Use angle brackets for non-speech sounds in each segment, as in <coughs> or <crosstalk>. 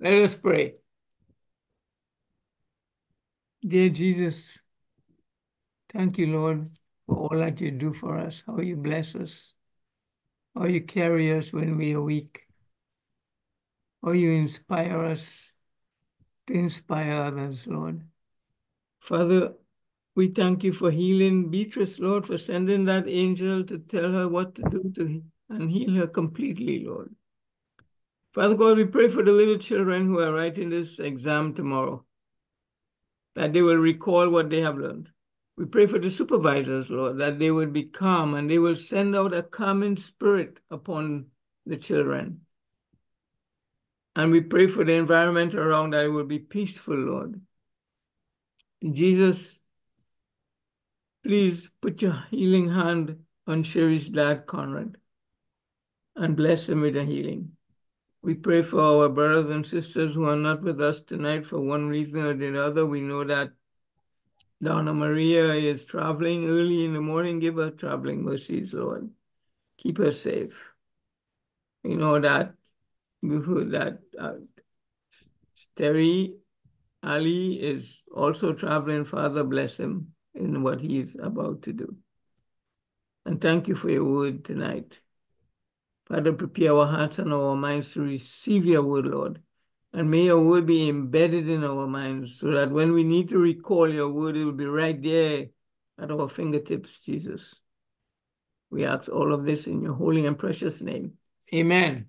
Let us pray. Dear Jesus, thank you, Lord, for all that you do for us, how you bless us, how you carry us when we are weak, how you inspire us to inspire others, Lord. Father, we thank you for healing Beatrice, Lord, for sending that angel to tell her what to do to and heal her completely, Lord. Father God, we pray for the little children who are writing this exam tomorrow, that they will recall what they have learned. We pray for the supervisors, Lord, that they will be calm and they will send out a calming spirit upon the children. And we pray for the environment around that it will be peaceful, Lord. Jesus, please put your healing hand on Sherry's dad, Conrad, and bless him with a healing. We pray for our brothers and sisters who are not with us tonight for one reason or the other. We know that Donna Maria is traveling early in the morning. Give her traveling mercies, Lord. Keep her safe. We know that that uh, Terry Ali is also traveling. Father, bless him in what he is about to do. And thank you for your word tonight. Father, prepare our hearts and our minds to receive your word, Lord. And may your word be embedded in our minds so that when we need to recall your word, it will be right there at our fingertips, Jesus. We ask all of this in your holy and precious name. Amen.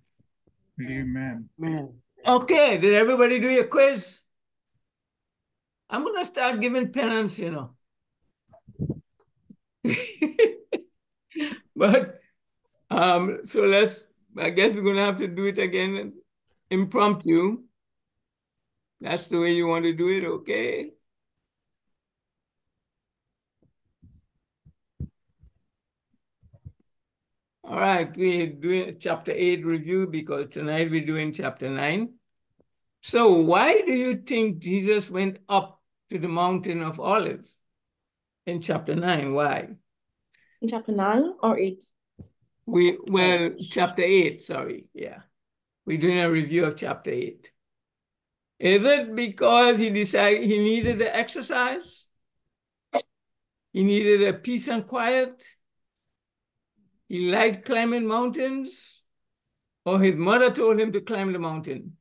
Amen. Amen. Okay, did everybody do your quiz? I'm going to start giving penance, you know. <laughs> but um, so let's, I guess we're going to have to do it again impromptu. That's the way you want to do it, okay? All right, we're doing chapter 8 review because tonight we're doing chapter 9. So why do you think Jesus went up to the mountain of olives in chapter 9? Why? In chapter 9 or 8? We well, chapter eight, sorry, yeah. We're doing a review of chapter eight. Is it because he decided he needed the exercise? He needed a peace and quiet? He liked climbing mountains? Or his mother told him to climb the mountain?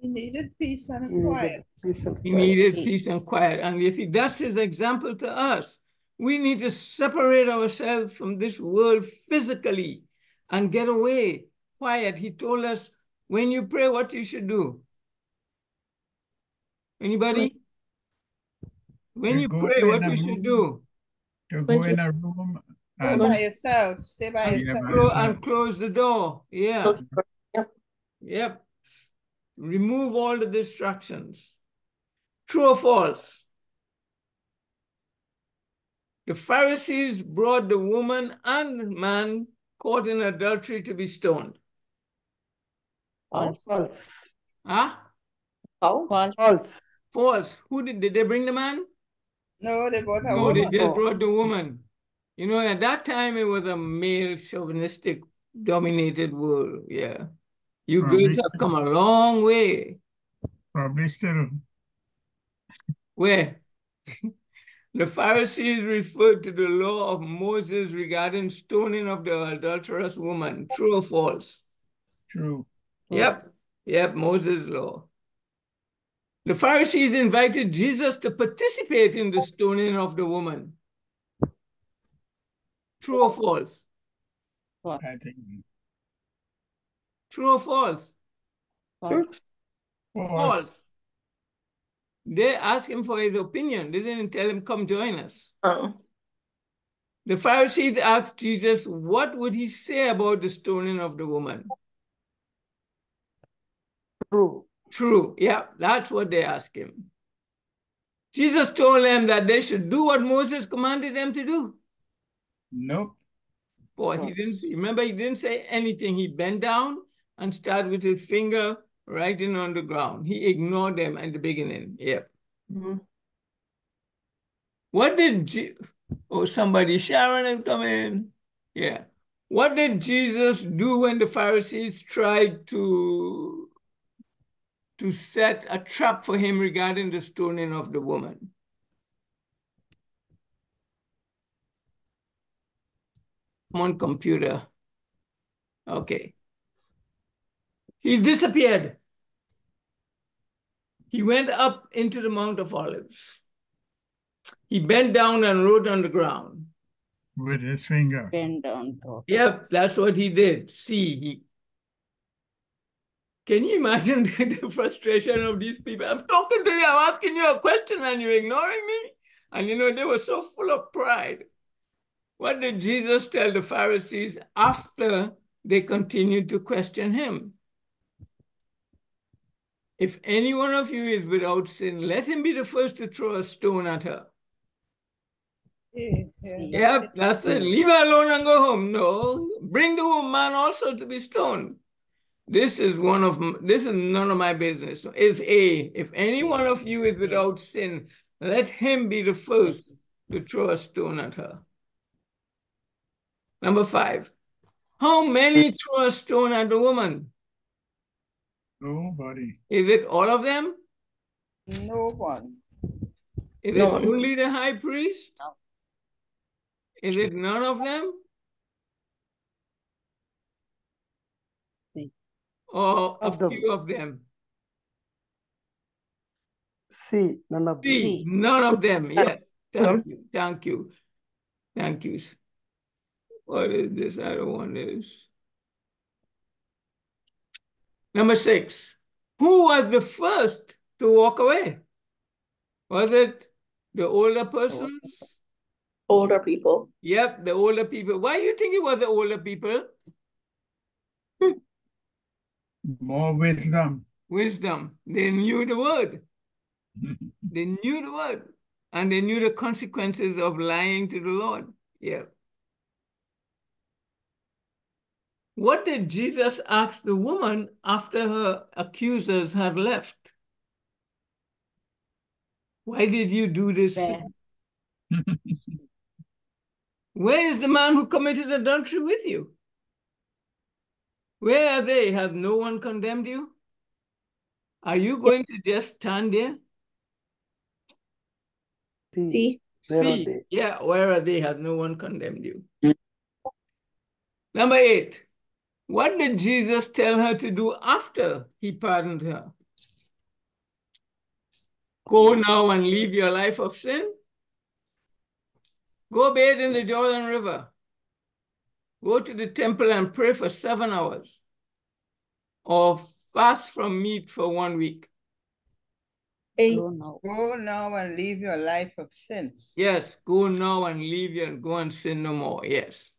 He needed peace and He needed quiet. peace and He quiet. needed peace and quiet. And if he, that's his example to us, we need to separate ourselves from this world physically and get away quiet. He told us when you pray what you should do. Anybody? When To you pray what a you should do. To go in a room and by yourself. Stay by And, yourself. by and close the door. Yeah. Close. Yep. Yep. Remove all the distractions. True or false? The Pharisees brought the woman and man caught in adultery to be stoned. False. False. Huh? Oh, false. False. False. Who did, did they bring the man? No, they brought a No, they just No. brought the woman. You know, at that time it was a male chauvinistic dominated world. Yeah. You Probably girls have come a long way. probably still Where? <laughs> the Pharisees referred to the law of Moses regarding stoning of the adulterous woman. True or false? true. Yep. Yep, Moses' law. The Pharisees invited Jesus to participate in the stoning of the woman. True or false? I think True or false? False. false. False. They asked him for his opinion. They didn't tell him, come join us. Oh. The Pharisees asked Jesus, what would he say about the stoning of the woman? True. True. Yeah, that's what they asked him. Jesus told them that they should do what Moses commanded them to do. Nope. Boy, he didn't remember he didn't say anything. He bent down and started with his finger writing on the ground. He ignored them at the beginning. Yep. Mhm. What did Je- oh somebody Sharon is coming? Yeah. What did Jesus do when the Pharisees tried to to set a trap for him regarding the stoning of the woman. Come on, computer. Okay. He disappeared. He went up into the Mount of Olives. He bent down and wrote on the ground. With his finger. Bent down. to- Yep, that's what he did. See, he. Can you imagine <laughs> the frustration of these people? I'm talking to you, I'm asking you a question, and you're ignoring me. And you know, they were so full of pride. What did Jesus tell the Pharisees after they continued to question him? If any one of you is without sin, let him be the first to throw a stone at her. Yeah, yeah. Yep, that's it. Leave her alone and go home. No, bring the woman also to be stoned. This is one of this is none of my business. Is A. If any one of you is without sin, let him be the first to throw a stone at her. Number five. How many throw a stone at the woman? Nobody. Is it all of them? No one. Is No it only the high priest? No. Is it none of them? See. Or a them. few of them? See, none of them. See, See. none of them. Yes. Thank you. Thank you. Thank you. What is this? I don't want this. Number six. Who was the first to walk away? Was it the older persons? Older people. Yep, the older people. Why do you think it was the older people? Hmm. More wisdom. Wisdom. They knew the word. <laughs> They knew the word. And they knew the consequences of lying to the Lord. Yeah. What did Jesus ask the woman after her accusers had left? Why did you do this? Where? <laughs> Where is the man who committed adultery with you? Where are they? Have no one condemned you? Are you going to just stand there? See, See, yeah, where are they? Have no one condemned you? Number eight, what did Jesus tell her to do after he pardoned her? Go now and leave your life of sin. Go bathe in the Jordan River. Go to the temple and pray for seven hours. Or fast from meat for one week. A. Go now. Go now and leave your life of sin. Yes, go now and leave your go and sin no more. Yes.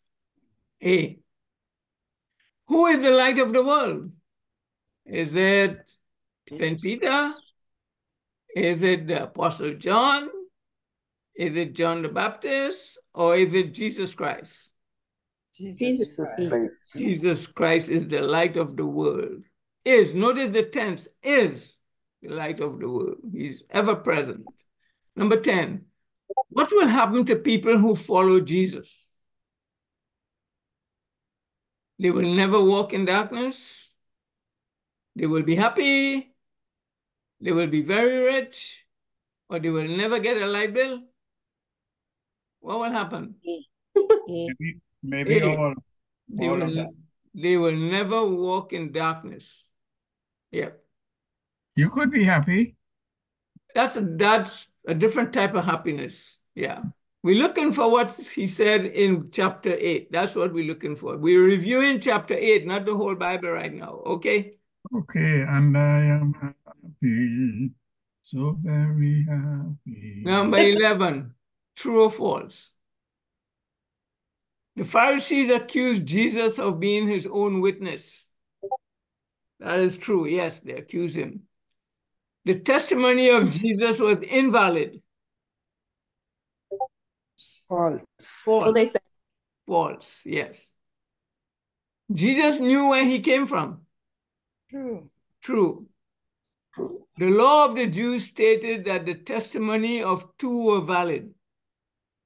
A. Who is the light of the world? Is it St. Peter? Is it the Apostle John? Is it John the Baptist? Or is it Jesus Christ? Jesus, Jesus Christ. Christ. Jesus Christ is the light of the world. Is, notice the tense, is the light of the world. He's ever present. Number 10, what will happen to people who follow Jesus? They will never walk in darkness. They will be happy. They will be very rich, or they will never get a light bill. What will happen? Maybe, maybe Hey. all. They all of will, them. they will never walk in darkness. Yep. You could be happy. That's a, that's a different type of happiness. Yeah. We're looking for what he said in chapter 8. That's what we're looking for. We're reviewing chapter 8, not the whole Bible right now. Okay? Okay, and I am happy. So very happy. Number 11, true or false? The Pharisees accused Jesus of being his own witness. That is true. Yes, they accuse him. The testimony of mm-hmm. Jesus was invalid. False. So False. they said, False. Yes. Jesus knew where he came from. True. True. The law of the Jews stated that the testimony of two were valid.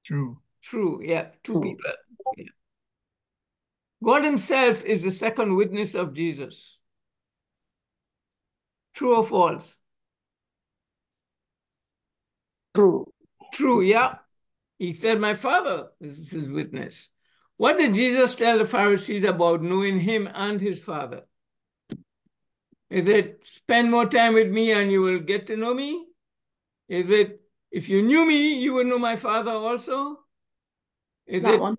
True. True. Yeah. Two True. people. Yeah. God himself is the second witness of Jesus. True or false? True. True, yeah. He said, My father is his witness. What did Jesus tell the Pharisees about knowing him and his father? Is it spend more time with me and you will get to know me? Is it if you knew me, you would know my father also? Is That it one.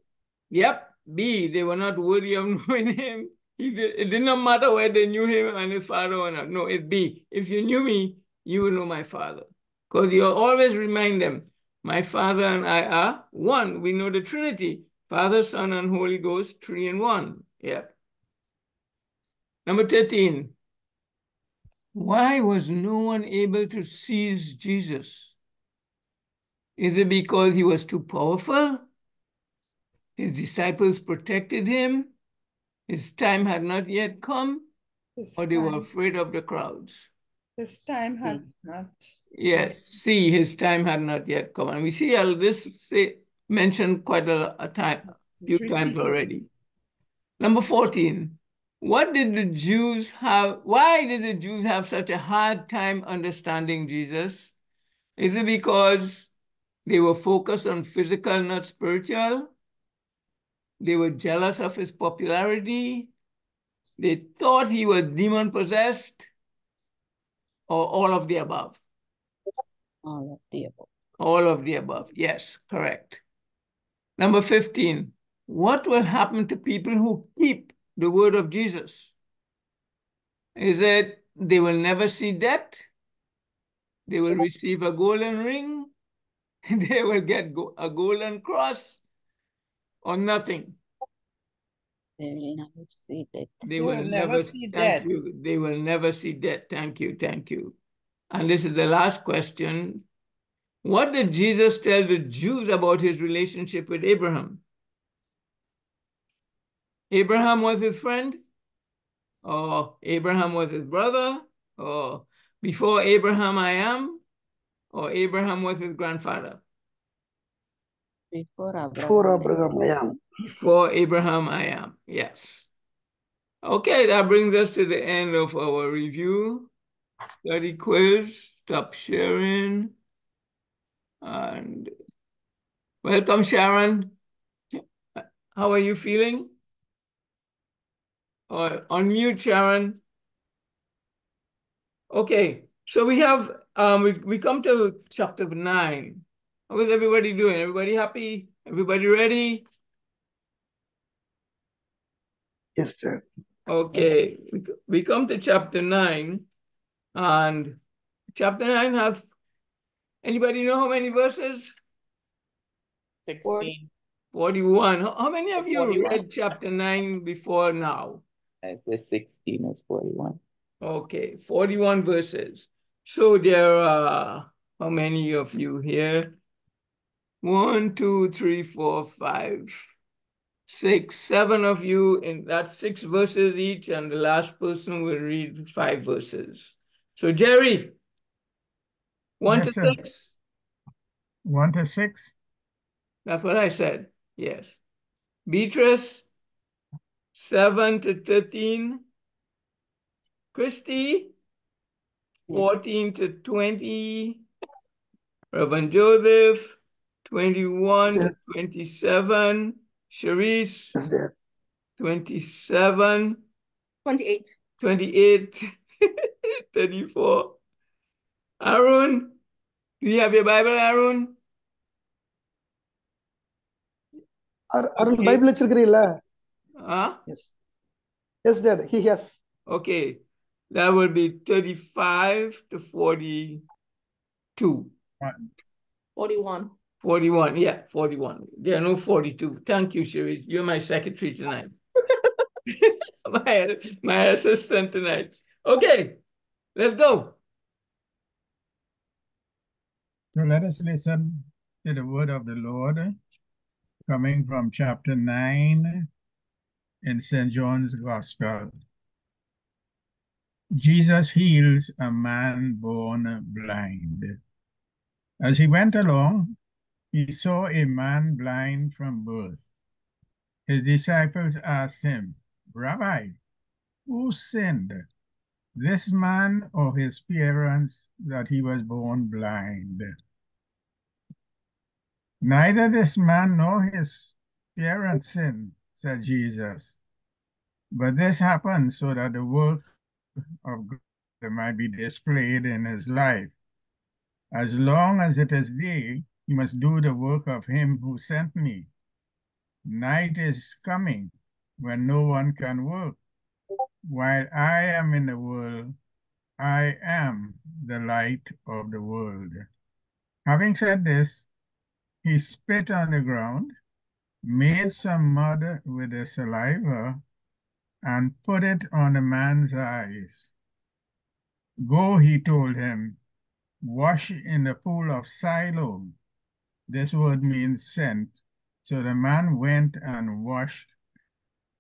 Yep. B, they were not worthy of <laughs> knowing him. He did, it did not matter whether they knew him and his father or not. No, it's B. If you knew me, you would know my father. Because you always remind them, my father and I are one. We know the Trinity. Father, Son, and Holy Ghost, three and one. Yep. Number 13. Why was no one able to seize Jesus? Is it because he was too powerful? His disciples protected him. His time had not yet come, This or they were afraid of the crowds. His time had hmm. not. Yes, see, his time had not yet come. And we see all this say, mentioned quite a, a time, few times already. Number 14. What did the Jews have? Why did the Jews have such a hard time understanding Jesus? Is it because they were focused on physical, not spiritual? They were jealous of his popularity. They thought he was demon possessed, or all of the above. All of the above. All of the above. Yes, correct. Number 15. What will happen to people who keep the word of Jesus? Is it they will never see death? They will receive a golden ring? <laughs> They will get go- a golden cross? Or nothing? They will never see that. They will never see thank death. you. They will never see death. Thank you. Thank you. And this is the last question. What did Jesus tell the Jews about his relationship with Abraham? Abraham was his friend? Or Abraham was his brother? Or before Abraham I am? Or Abraham was his grandfather? Before Abraham. Before Abraham, I am. Before Abraham I am. Yes. Okay, that brings us to the end of our review. Study quiz. Stop sharing. And welcome, Sharon. How are you feeling? Or unmute, Sharon. Okay, so we have um we, we come to chapter nine. How is everybody doing? Everybody happy? Everybody ready? Yes, sir. Okay, we, we come to chapter nine, and chapter nine has anybody know how many verses? Sixteen. 41. How, many of you 41. read chapter nine before now? I say sixteen is forty-one. Okay, 41 verses. So there are how many of you here? One, two, three, four, five, six, seven of you, and that's six verses each, and the last person will read five verses. So Jerry, one Yes, to sir. six. One to six? That's what I said. Yes. Beatrice, seven to 13. Christy, 14 to 20. Reverend Joseph, 21 to 27. Sharice, Yes, 27. Twenty-eight. 28, <laughs> 34. Aaron, do you have your Bible, Aaron? Ar- Arun Okay. Bible வச்சிருக்கிறீல்ல Huh? S yes dad he has Okay, that would be 35 to 42. One. Forty-one. 41, yeah, 41. There are no 42. Thank you, Sharice. You're my secretary tonight. <laughs> <laughs> my, my assistant tonight. Okay, let's go. So let us listen to the word of the Lord coming from chapter 9 in St. John's Gospel. Jesus heals a man born blind. As he went along, he saw a man blind from birth. His disciples asked him, Rabbi, who sinned, this man or his parents that he was born blind? Neither this man nor his parents sinned, said Jesus. But this happened so that the work of God might be displayed in his life. As long as it is day, he must do the work of him who sent me. Night is coming when no one can work. While I am in the world, I am the light of the world. Having said this, he spit on the ground, made some mud with the saliva, and put it on the man's eyes. Go, he told him, wash in the pool of Siloam. This word means sent. So the man went and washed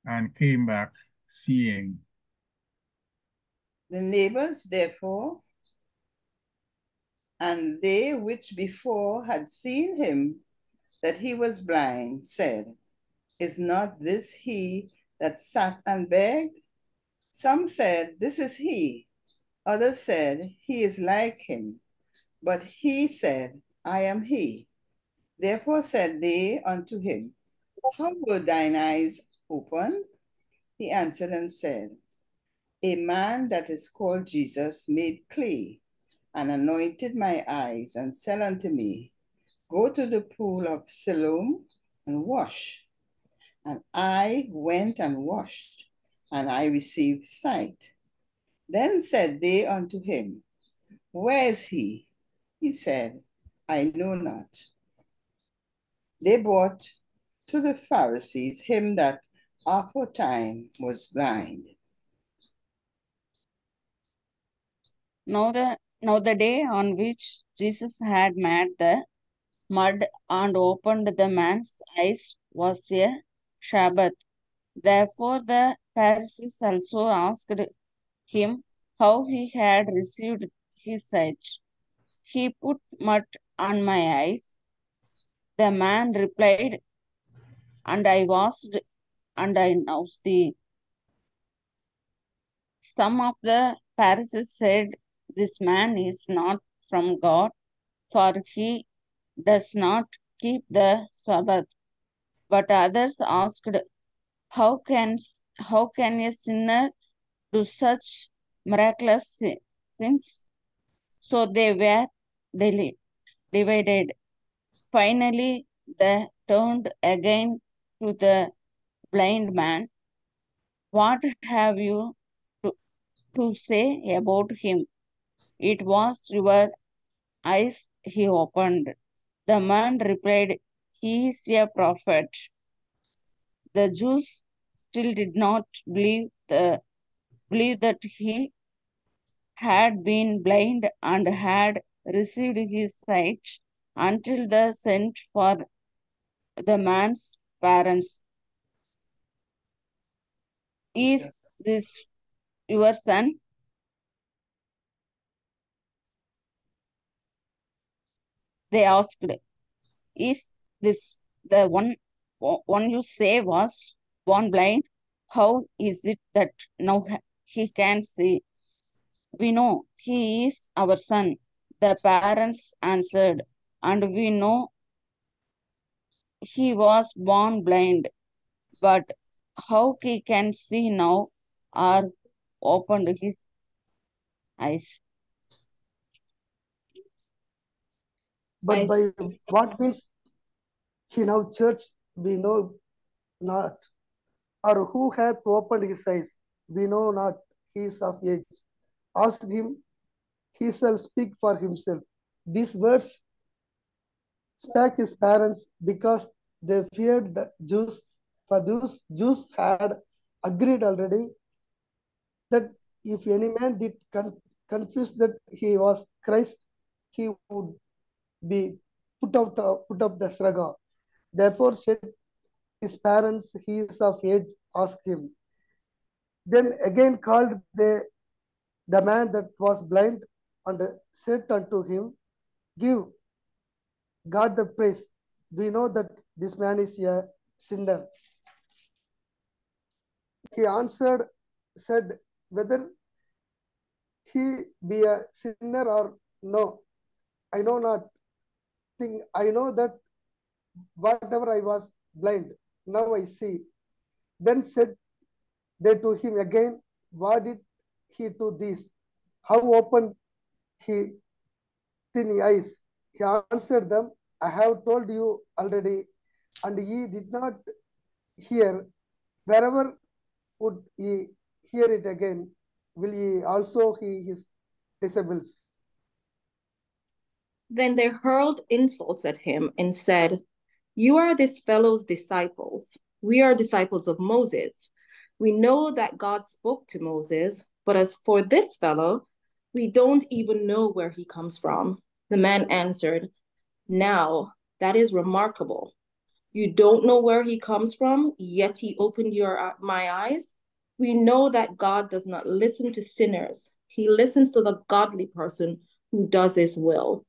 and came back seeing. The neighbors therefore, and they which before had seen him that he was blind, said, Is not this he that sat and begged? Some said, This is he. Others said, He is like him. But he said, I am he. Therefore said they unto him, How were thine eyes opened? He answered and said, A man that is called Jesus made clay and anointed my eyes and said unto me, Go to the pool of Siloam and wash. And I went and washed, and I received sight. Then said they unto him, Where is he? He said, I know not. They brought to the Pharisees him that aforetime was blind. Now the now the day on which Jesus had made the mud and opened the man's eyes was a Sabbath. Therefore the Pharisees also asked him how he had received his sight. He put mud on my eyes. The man replied, and I washed, and I now see. Some of the Pharisees said, This man is not from God, for he does not keep the Sabbath. But others asked, How can how can a sinner do such miraculous things? So they were divided. Finally, they turned again to the blind man. What have you to, to say about him? It was your eyes he opened. The man replied, He is a prophet. The Jews still did not believe the believe that he had been blind and had received his sight until the sent for the man's parents. Is this your son? They asked, Is this the one one you say was born blind? How is it that now he can see? We know he is our son. The parents answered, and we know he was born blind, but how he can see now are opened his eyes. But I by see. what means he now church we know not, or who hath opened his eyes we know not. He is of age. Ask him, he shall speak for himself. These words spake his parents because they feared the Jews, for those Jews had agreed already that if any man did con- confess that he was Christ, he would be put out of, put up the synagogue. Therefore said his parents, he is of age, ask him. Then again called they the man that was blind and said unto him, Give God the praise. We know that this man is a sinner. He answered, said, Whether he be a sinner or no? I know not. Think I know that whatever I was blind, now I see. Then said they to him again, What did he do this? How opened he thin eyes? He answered them, I have told you already, and ye did not hear. Wherever would ye hear it again? Will ye also he his disciples? Then they hurled insults at him and said, You are this fellow's disciples. We are disciples of Moses. We know that God spoke to Moses, but as for this fellow, we don't even know where he comes from. The man answered, Now that is remarkable. You don't know where he comes from, yet he opened your uh, my eyes. We know that God does not listen to sinners. He listens to the godly person who does his will.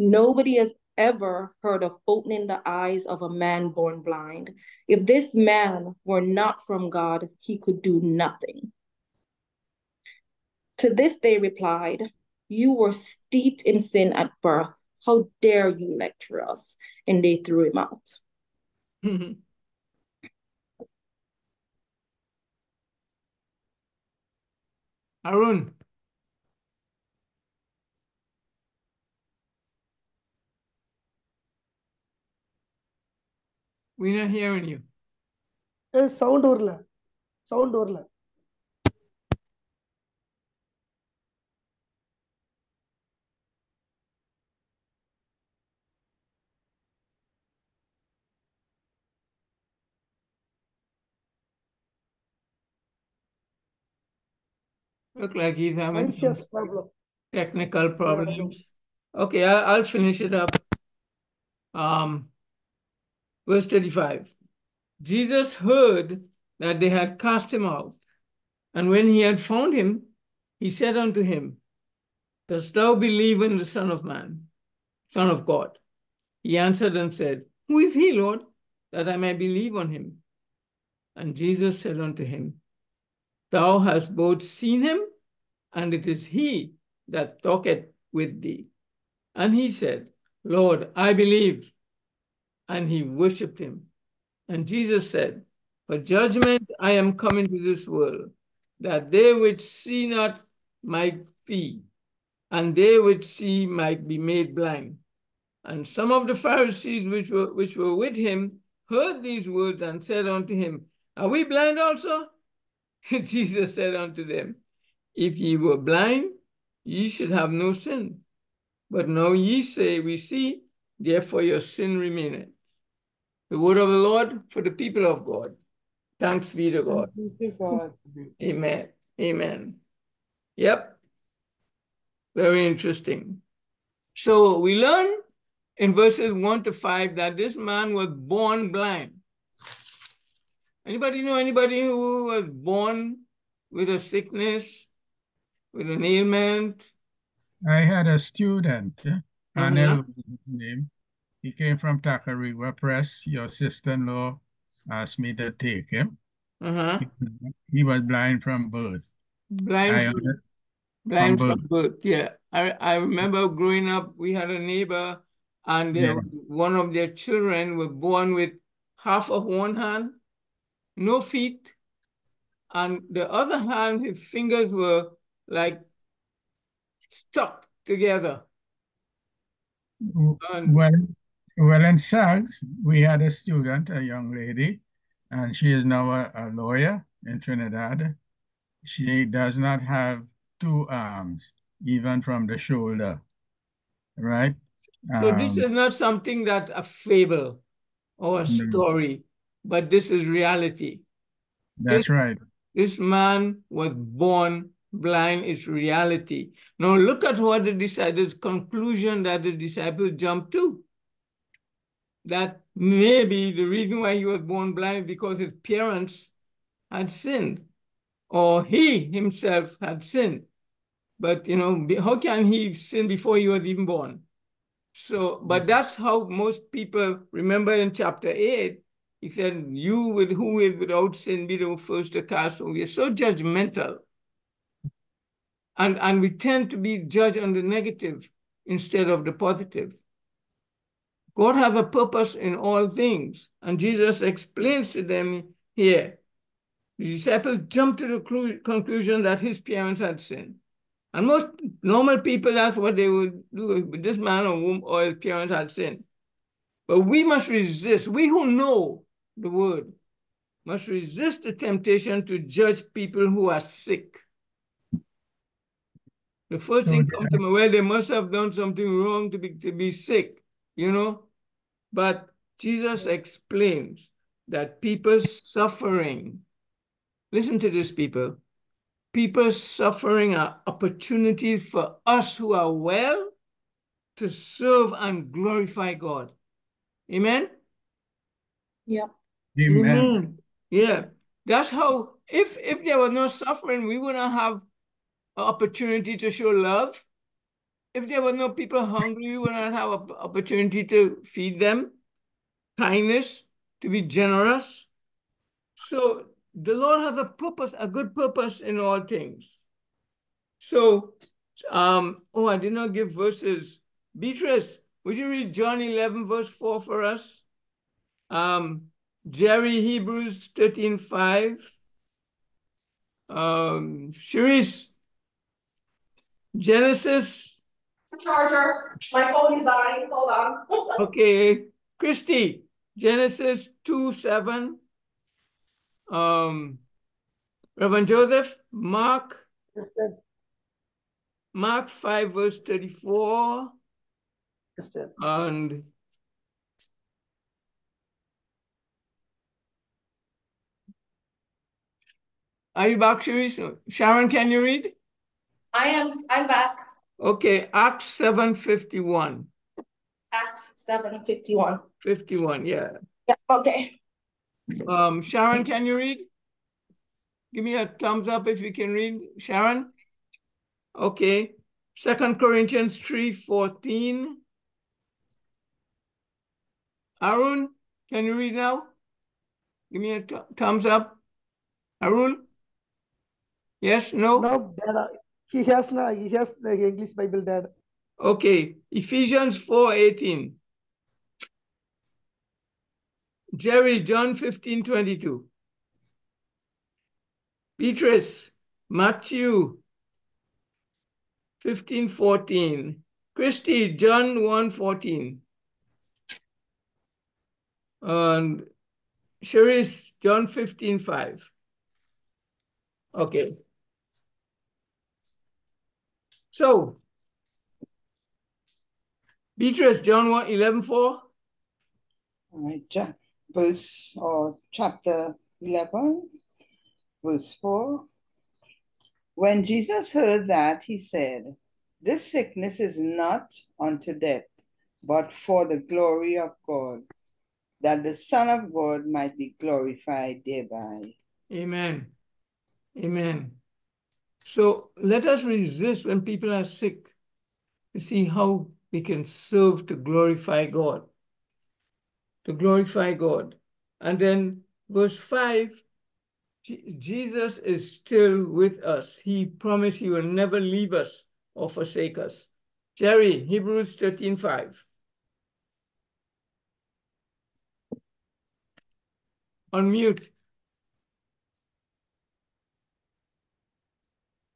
Nobody has ever heard of opening the eyes of a man born blind. If this man were not from God, he could do nothing. To this they replied, You were steeped in sin at birth. How dare you lecture us? And they threw him out. Mm-hmm. Arun. We're not hearing you. ஏ sound வரல sound வரல Look like he's having some mic problem technical problems. Okay, I, I'll finish it up. Um, verse 35. Jesus heard that they had cast him out. And when he had found him, he said unto him, Dost thou believe in the Son of Man, Son of God? He answered and said, Who is he, Lord, that I may believe on him? And Jesus said unto him, Thou hast both seen him, and it is he that talketh with thee. And he said, Lord, I believe. And he worshipped him. And Jesus said, For judgment I am come into this world, that they which see not might see, and they which see might be made blind. And some of the Pharisees which were, which were with him heard these words and said unto him, Are we blind also? <laughs> Jesus said unto them, If ye were blind, ye should have no sin. But now ye say, We see, therefore your sin remaineth. The word of the Lord for the people of God. Thanks be to God. Thank you, God. Amen. Amen. Yep. Very interesting. So we learn in verses 1 to 5 that this man was born blind. Anybody know anybody who was born with a sickness, with an ailment? I had a student, eh, Uh-huh. Anel was his name. He came from Tacarigua Press. Your sister-in-law asked me to take him. Uh-huh. He was blind from birth. Blind I from, blind from from birth. Yeah. I, I remember growing up, we had a neighbor and Yeah. one of their children were born with half of one hand, no feet, and the other hand, his fingers were like stuck together. And Well, well, in Sags, we had a student, a young lady, and she is now a, a lawyer in Trinidad. She does not have two arms, even from the shoulder, right? so this Um, is not something that a fable or a No. story, but this is reality. that's this- right. This man was born blind, it's reality. Now look at what the disciples conclusion that the disciples jumped to. That maybe the reason why he was born blind because his parents had sinned, or he himself had sinned. But you know, how can he sin before he was even born? So, but hmm. that's how most people remember in chapter 8, he said, You with who is without sin be the first to cast away. So judgmental. and, and we tend to be judged on the negative instead of the positive. God have a purpose in all things, and Jesus explains to them here. The disciples jump to the conclusion that his parents had sinned. And most normal people, that's what they would do. with this man or woman or his parents had sinned. But we must resist. We who know the word must resist the temptation to judge people who are sick. The first thing the- comes to my well, they must have done something wrong to be to be sick, you know. But Jesus explains that people's suffering, listen to this, people. People's suffering are opportunities for us who are well to serve and glorify God. Amen. Yeah. Amen. Amen. Yeah. That's how if if there was no suffering, we wouldn't have an opportunity to show love. If there were no people hungry, we wouldn't have an opportunity to feed them, kindness, to be generous. So the Lord has a purpose, a good purpose in all things. So, um, oh, I did not give verses. Beatrice, would you read John 11, verse 4 for us? Um, Jerry, Hebrews 13, 5. Um, Sharice, Genesis, Charger. My phone is dying. Hold on. <laughs> okay. Christy, Genesis 2, 7. Um, Reverend Joseph, Mark, Yes, Dad. Mark 5, verse 34. Yes, Dad. And are you back, Sharice? Sharon, can you read? I am. I'm back. Okay, Acts 7, 51. Acts seven fifty one. 51, yeah. Yeah. Okay. Um, Sharon, can you read? Give me a thumbs up if you can read, Sharon. Okay, Second Corinthians 3, 14. Arun, can you read now? Give me a th- thumbs up. Arun? Yes, no? No, Dad. He has na. He has the English Bible, Dad. Okay, Ephesians 4, 18. Jerry, John 15, 22. Beatrice, Matthew 15, 14. Christy, John 1, 14. And Sharice, John 15, 5. Okay. So, Beatrice, John 1, 11, 4. All right, verse or chapter 11, verse 4. When Jesus heard that, he said, This sickness is not unto death, but for the glory of God, that the Son of God might be glorified thereby. Amen. Amen. So let us resist when people are sick to see how we can serve to glorify God. To glorify God. And then verse 5 Jesus is still with us. He promised he will never leave us or forsake us. Jerry, Hebrews 13 5. Unmute.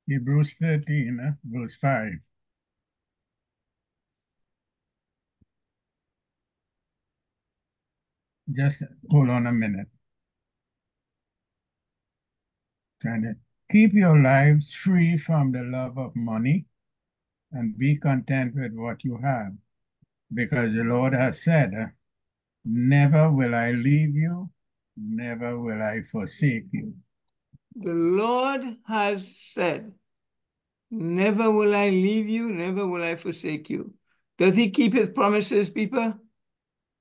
Hebrews 13, uh, verse 5. Just hold on a minute. Trying to keep your lives free from the love of money and be content with what you have. Because the Lord has said, Never will I leave you, never will I forsake you. The Lord has said, Never will I leave you, never will I forsake you. Does he keep his promises, people?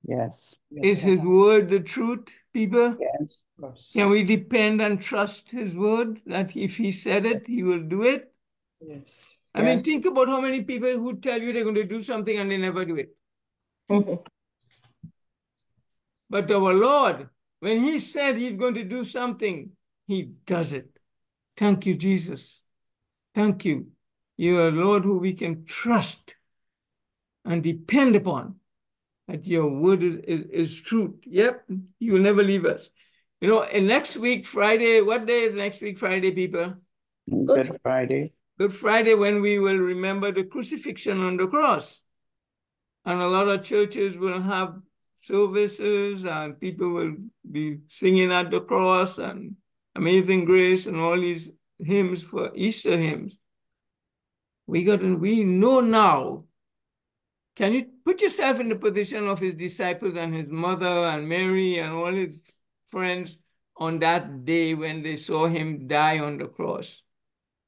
Yes. Is his word the truth, people? Yes. Yes. Can we depend and trust his word that if he said it, he will do it? Yes. I mean, think about how many people who tell you they're going to do something and they never do it. <laughs> But our Lord, when he said he's going to do something, he does it. Thank you, Jesus. Thank you. You are Lord who we can trust and depend upon. That your word is, is, is truth. Yep, you will never leave us. You know, and next week, Friday, what day is next week, Friday, people? Good Friday. Good Friday, when we will remember the crucifixion on the cross. And a lot of churches will have services and people will be singing at the cross and Amazing Grace and all these hymns for Easter hymns. We got and we know now. Can you put yourself in the position of his disciples and his mother and Mary and all his friends on that day when they saw him die on the cross?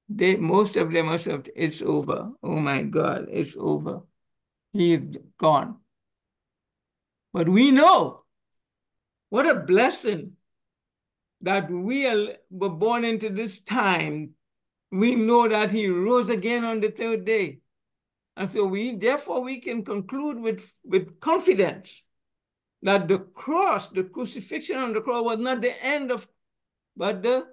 They most of them must have it's over. Oh my God, it's over. He is gone. But we know what a blessing that we are, were born into this time. We know that he rose again on the third day. And so we, therefore, we can conclude with, with confidence that the cross, the crucifixion on the cross was not the end of, but the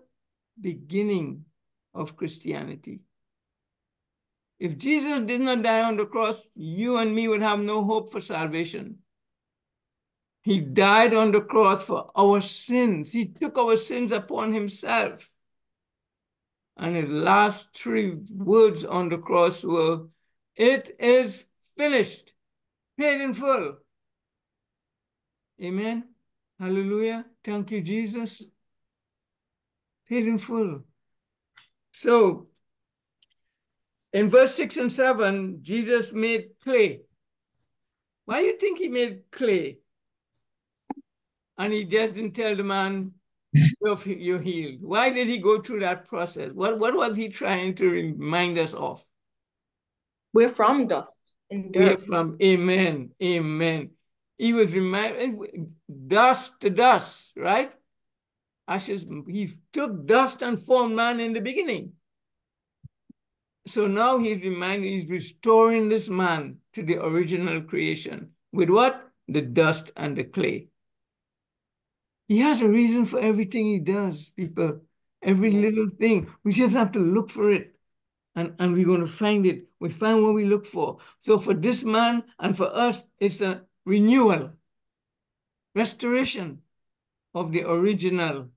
beginning of Christianity. If Jesus did not die on the cross, you and me would have no hope for salvation. He died on the cross for our sins. He took our sins upon himself. And his last three words on the cross were, It is finished, paid in full. Amen. Hallelujah. Thank you, Jesus. Paid in full. So, in verse 6 and 7, Jesus made clay. Why do you think he made clay? And he just didn't tell the man, you're healed. Why did he go through that process? What, what was he trying to remind us of? We're from dust and dirt. We're from, amen, amen. He was reminded, eh, dust to dust, right? Ashes, he took dust and formed man in the beginning. So now he's reminding, he's restoring this man to the original creation. With what? The dust and the clay. He has a reason for everything he does, people. Every little thing. We just have to look for it. And, and we're going to find it. We find what we look for. So for this man and for us, it's a renewal, restoration of the original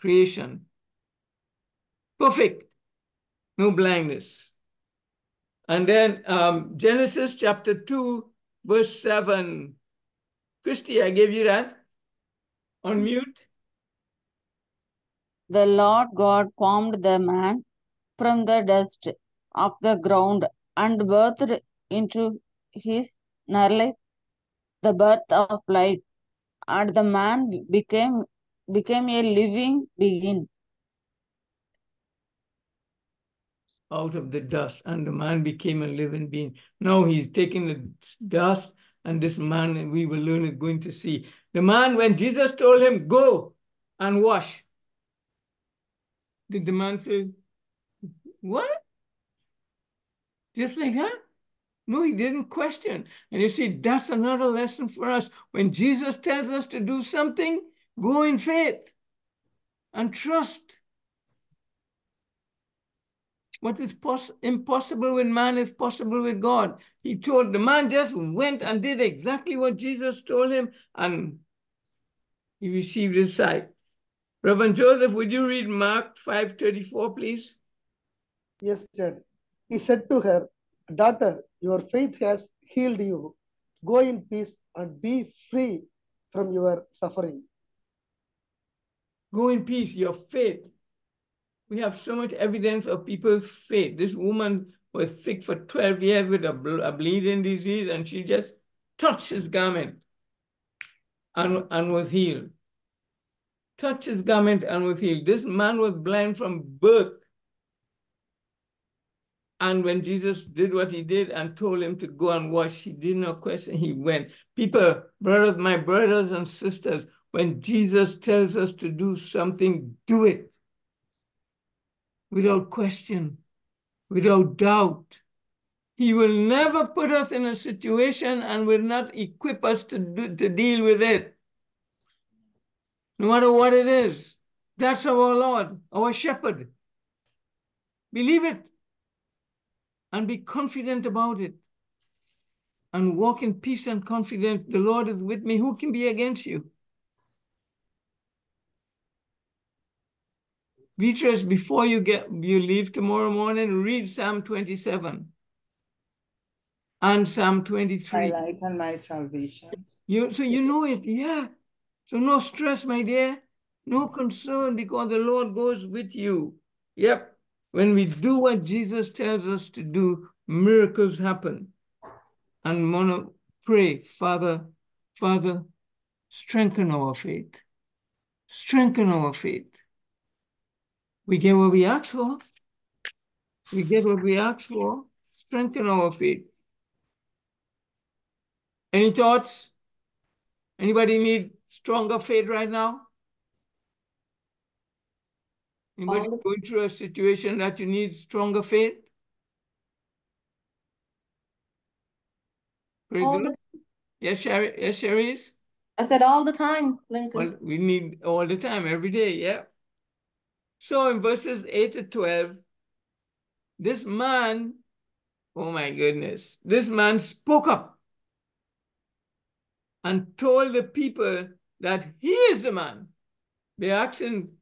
creation. Perfect. No blindness. And then um, Genesis chapter 2, verse 7. Christy, I gave you that. On mute. The Lord God formed the man from the dust of the ground and birthed into his knowledge the birth of life, and the man became became a living being. Out of the dust, and the man became a living being. Now he's taking the dust, and this man, we will learn, is going to see the man, when Jesus told him, go and wash, did the man say, what? Just like that? No, he didn't question. And you see, that's another lesson for us. When Jesus tells us to do something, go in faith and trust. What is impossible with man is possible with God. He told the man just went and did exactly what Jesus told him, and he received his sight. Reverend Joseph, would you read Mark 5.34, please? Yes, Dad. He said to her, Daughter, your faith has healed you. Go in peace and be free from your suffering. Go in peace, your faith we have so much evidence of people's faith. This woman was sick for 12 years with a, a bleeding disease, and she just touched his garment and, and was healed. Touched his garment and was healed. This man was blind from birth. And when Jesus did what he did and told him to go and wash, he did not question, he went. People, brothers, my brothers and sisters, when Jesus tells us to do something, do it without question, without doubt. He will never put us in a situation and will not equip us to, do, to deal with it. No matter what it is. That's our Lord, our shepherd. Believe it. and be confident about it and walk in peace and confidence. The Lord is with me. Who can be against you? Beatrice, before you get you leave tomorrow morning, read Psalm 27 and Psalm 23. My light and my salvation. You so you know it, yeah. So no stress, my dear. No concern because the Lord goes with you. Yep. When we do what Jesus tells us to do, miracles happen. And want to pray, Father, Father, strengthen our faith. Strengthen our faith. We get what we ask for. We get what we ask for. Strengthen our faith. Any thoughts? Anybody need stronger faith right now? Anybody the- going through a situation that you need stronger faith? Praise All the the, Yes, Sherry, yes, Cherise? I said all the time, Lincoln. Well, we need all the time, every day, yeah. So in verses 8 to 12, this man, oh my goodness, this man spoke up and told the people that he is the man. They asked him,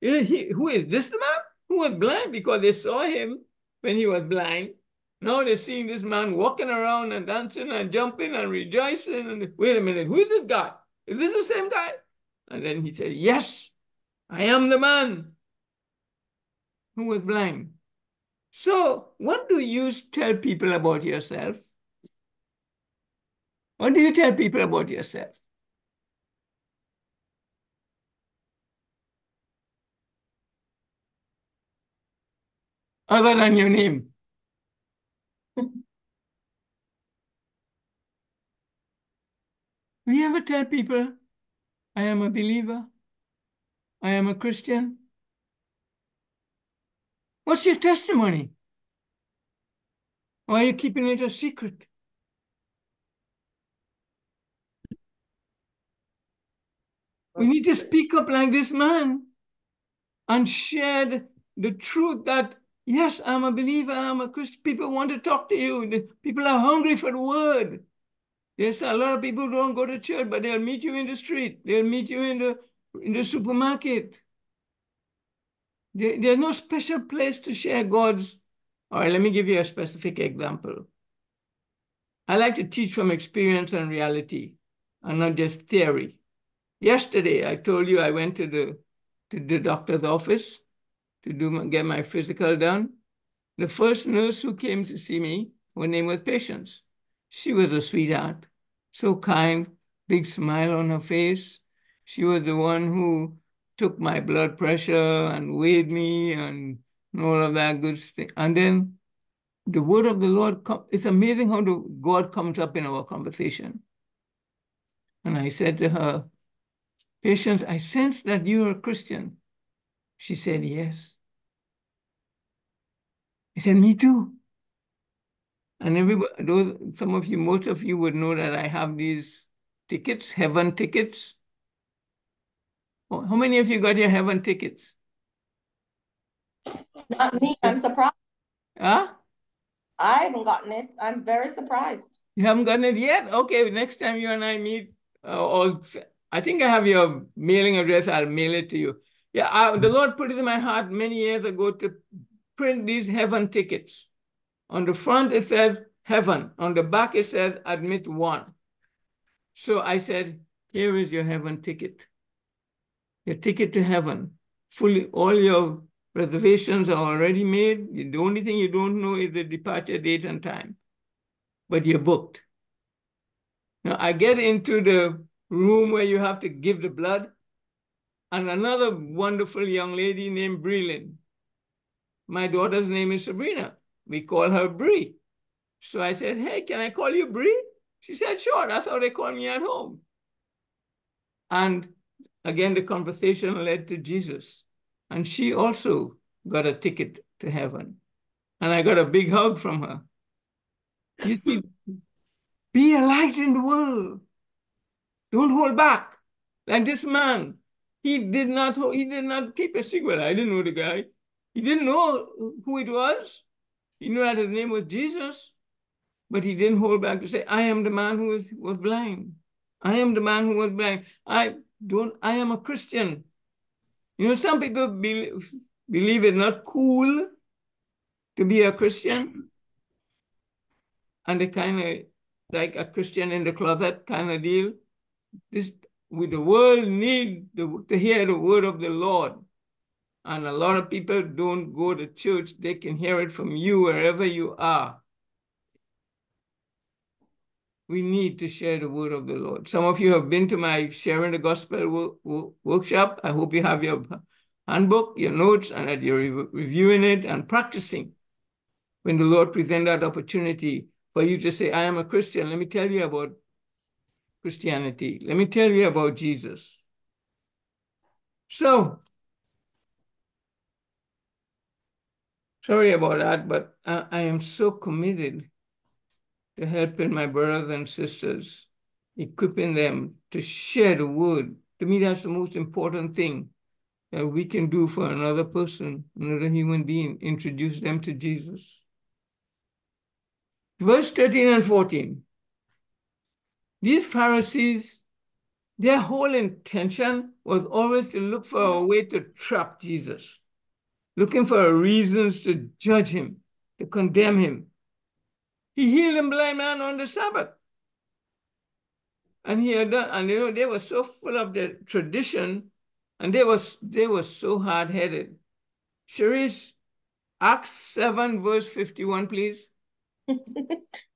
"Eh, who is this the man who was blind? Because they saw him when he was blind. Now they're seeing this man walking around and dancing and jumping and rejoicing. And wait a minute, who is this guy? Is this the same guy? And then he said, Yes, I am the man who was blind. So, what do you tell people about yourself? What do you tell people about yourself? Other than your name. <laughs> Do you ever tell people, I am a believer? I am a Christian? What's your testimony? Why are you keeping it a secret? We need to speak up like this man and share the, truth that, yes, I'm a believer, I'm a Christian. People want to talk to you. People are hungry for the word. There's a lot of people don't go to church, but they'll meet you in the street. They'll meet you in the in the supermarket. There, there's no special place to share God's. All right, let me give you a specific example. I like to teach from experience and reality, and not just theory. Yesterday, I told you I went to the to the doctor's office to do my, get my physical done. The first nurse who came to see me, her name was Patience. She was a sweetheart, so kind, big smile on her face. She was the one who took my blood pressure and weighed me and all of that good stuff. And then the word of the Lord, it's amazing how the God comes up in our conversation. And I said to her, Patience, I sense that you're a Christian. She said, Yes. I said, Me too. And everybody, those, some of you, most of you would know that I have these tickets, heaven tickets. Oh, How many of you got your heaven tickets? Not me. I'm surprised. Huh? I haven't gotten it. I'm very surprised. You haven't gotten it yet? Okay, next time you and I meet, uh, or I think I have your mailing address. I'll mail it to you. Yeah, I, the Lord put it in my heart many years ago to print these heaven tickets. On the front, it says heaven. On the back, it says admit one. So I said, here is your heaven ticket. Your ticket to heaven. Fully, all your reservations are already made. The only thing you don't know is the departure date and time, but you're booked. Now I get into the room where you have to give the blood, and another wonderful young lady named Breland. My daughter's name is Sabrina. We call her Bree. So I said, Hey, can I call you Bree? She said, Sure. That's how they call me at home. And again, the conversation led to Jesus. And she also got a ticket to heaven. And I got a big hug from her. You see, be a light in the world. Don't hold back. Like this man, he did not he did not keep a secret. I didn't know the guy. He didn't know who it was. He knew that his name was Jesus, but he didn't hold back to say, I am the man who was, was blind. I am the man who was blind. I don't, I am a Christian. You know, some people believe, believe it's not cool to be a Christian. And they kind of like a Christian in the closet kind of deal. This with the world need to, to hear the word of the Lord. And a lot of people don't go to church. They can hear it from you wherever you are. We need to share the word of the Lord. Some of you have been to my sharing the gospel workshop. I hope you have your handbook, your notes, and that you're re reviewing it and practicing. When the Lord present that opportunity for you to say, I am a Christian, let me tell you about Christianity. Let me tell you about Jesus. So, sorry about that, but I, I am so committed to helping my brothers and sisters, equipping them to share the word. To me, that's the most important thing that we can do for another person, another human being, introduce them to Jesus. Verse 13 and 14. These Pharisees, their whole intention was always to look for a way to trap Jesus, looking for reasons to judge him, to condemn him. He healed a blind man on the Sabbath. And he had done, and you know, they were so full of the tradition, and they was they were so hard-headed. Cherise, Acts 7, verse 51, please. <laughs>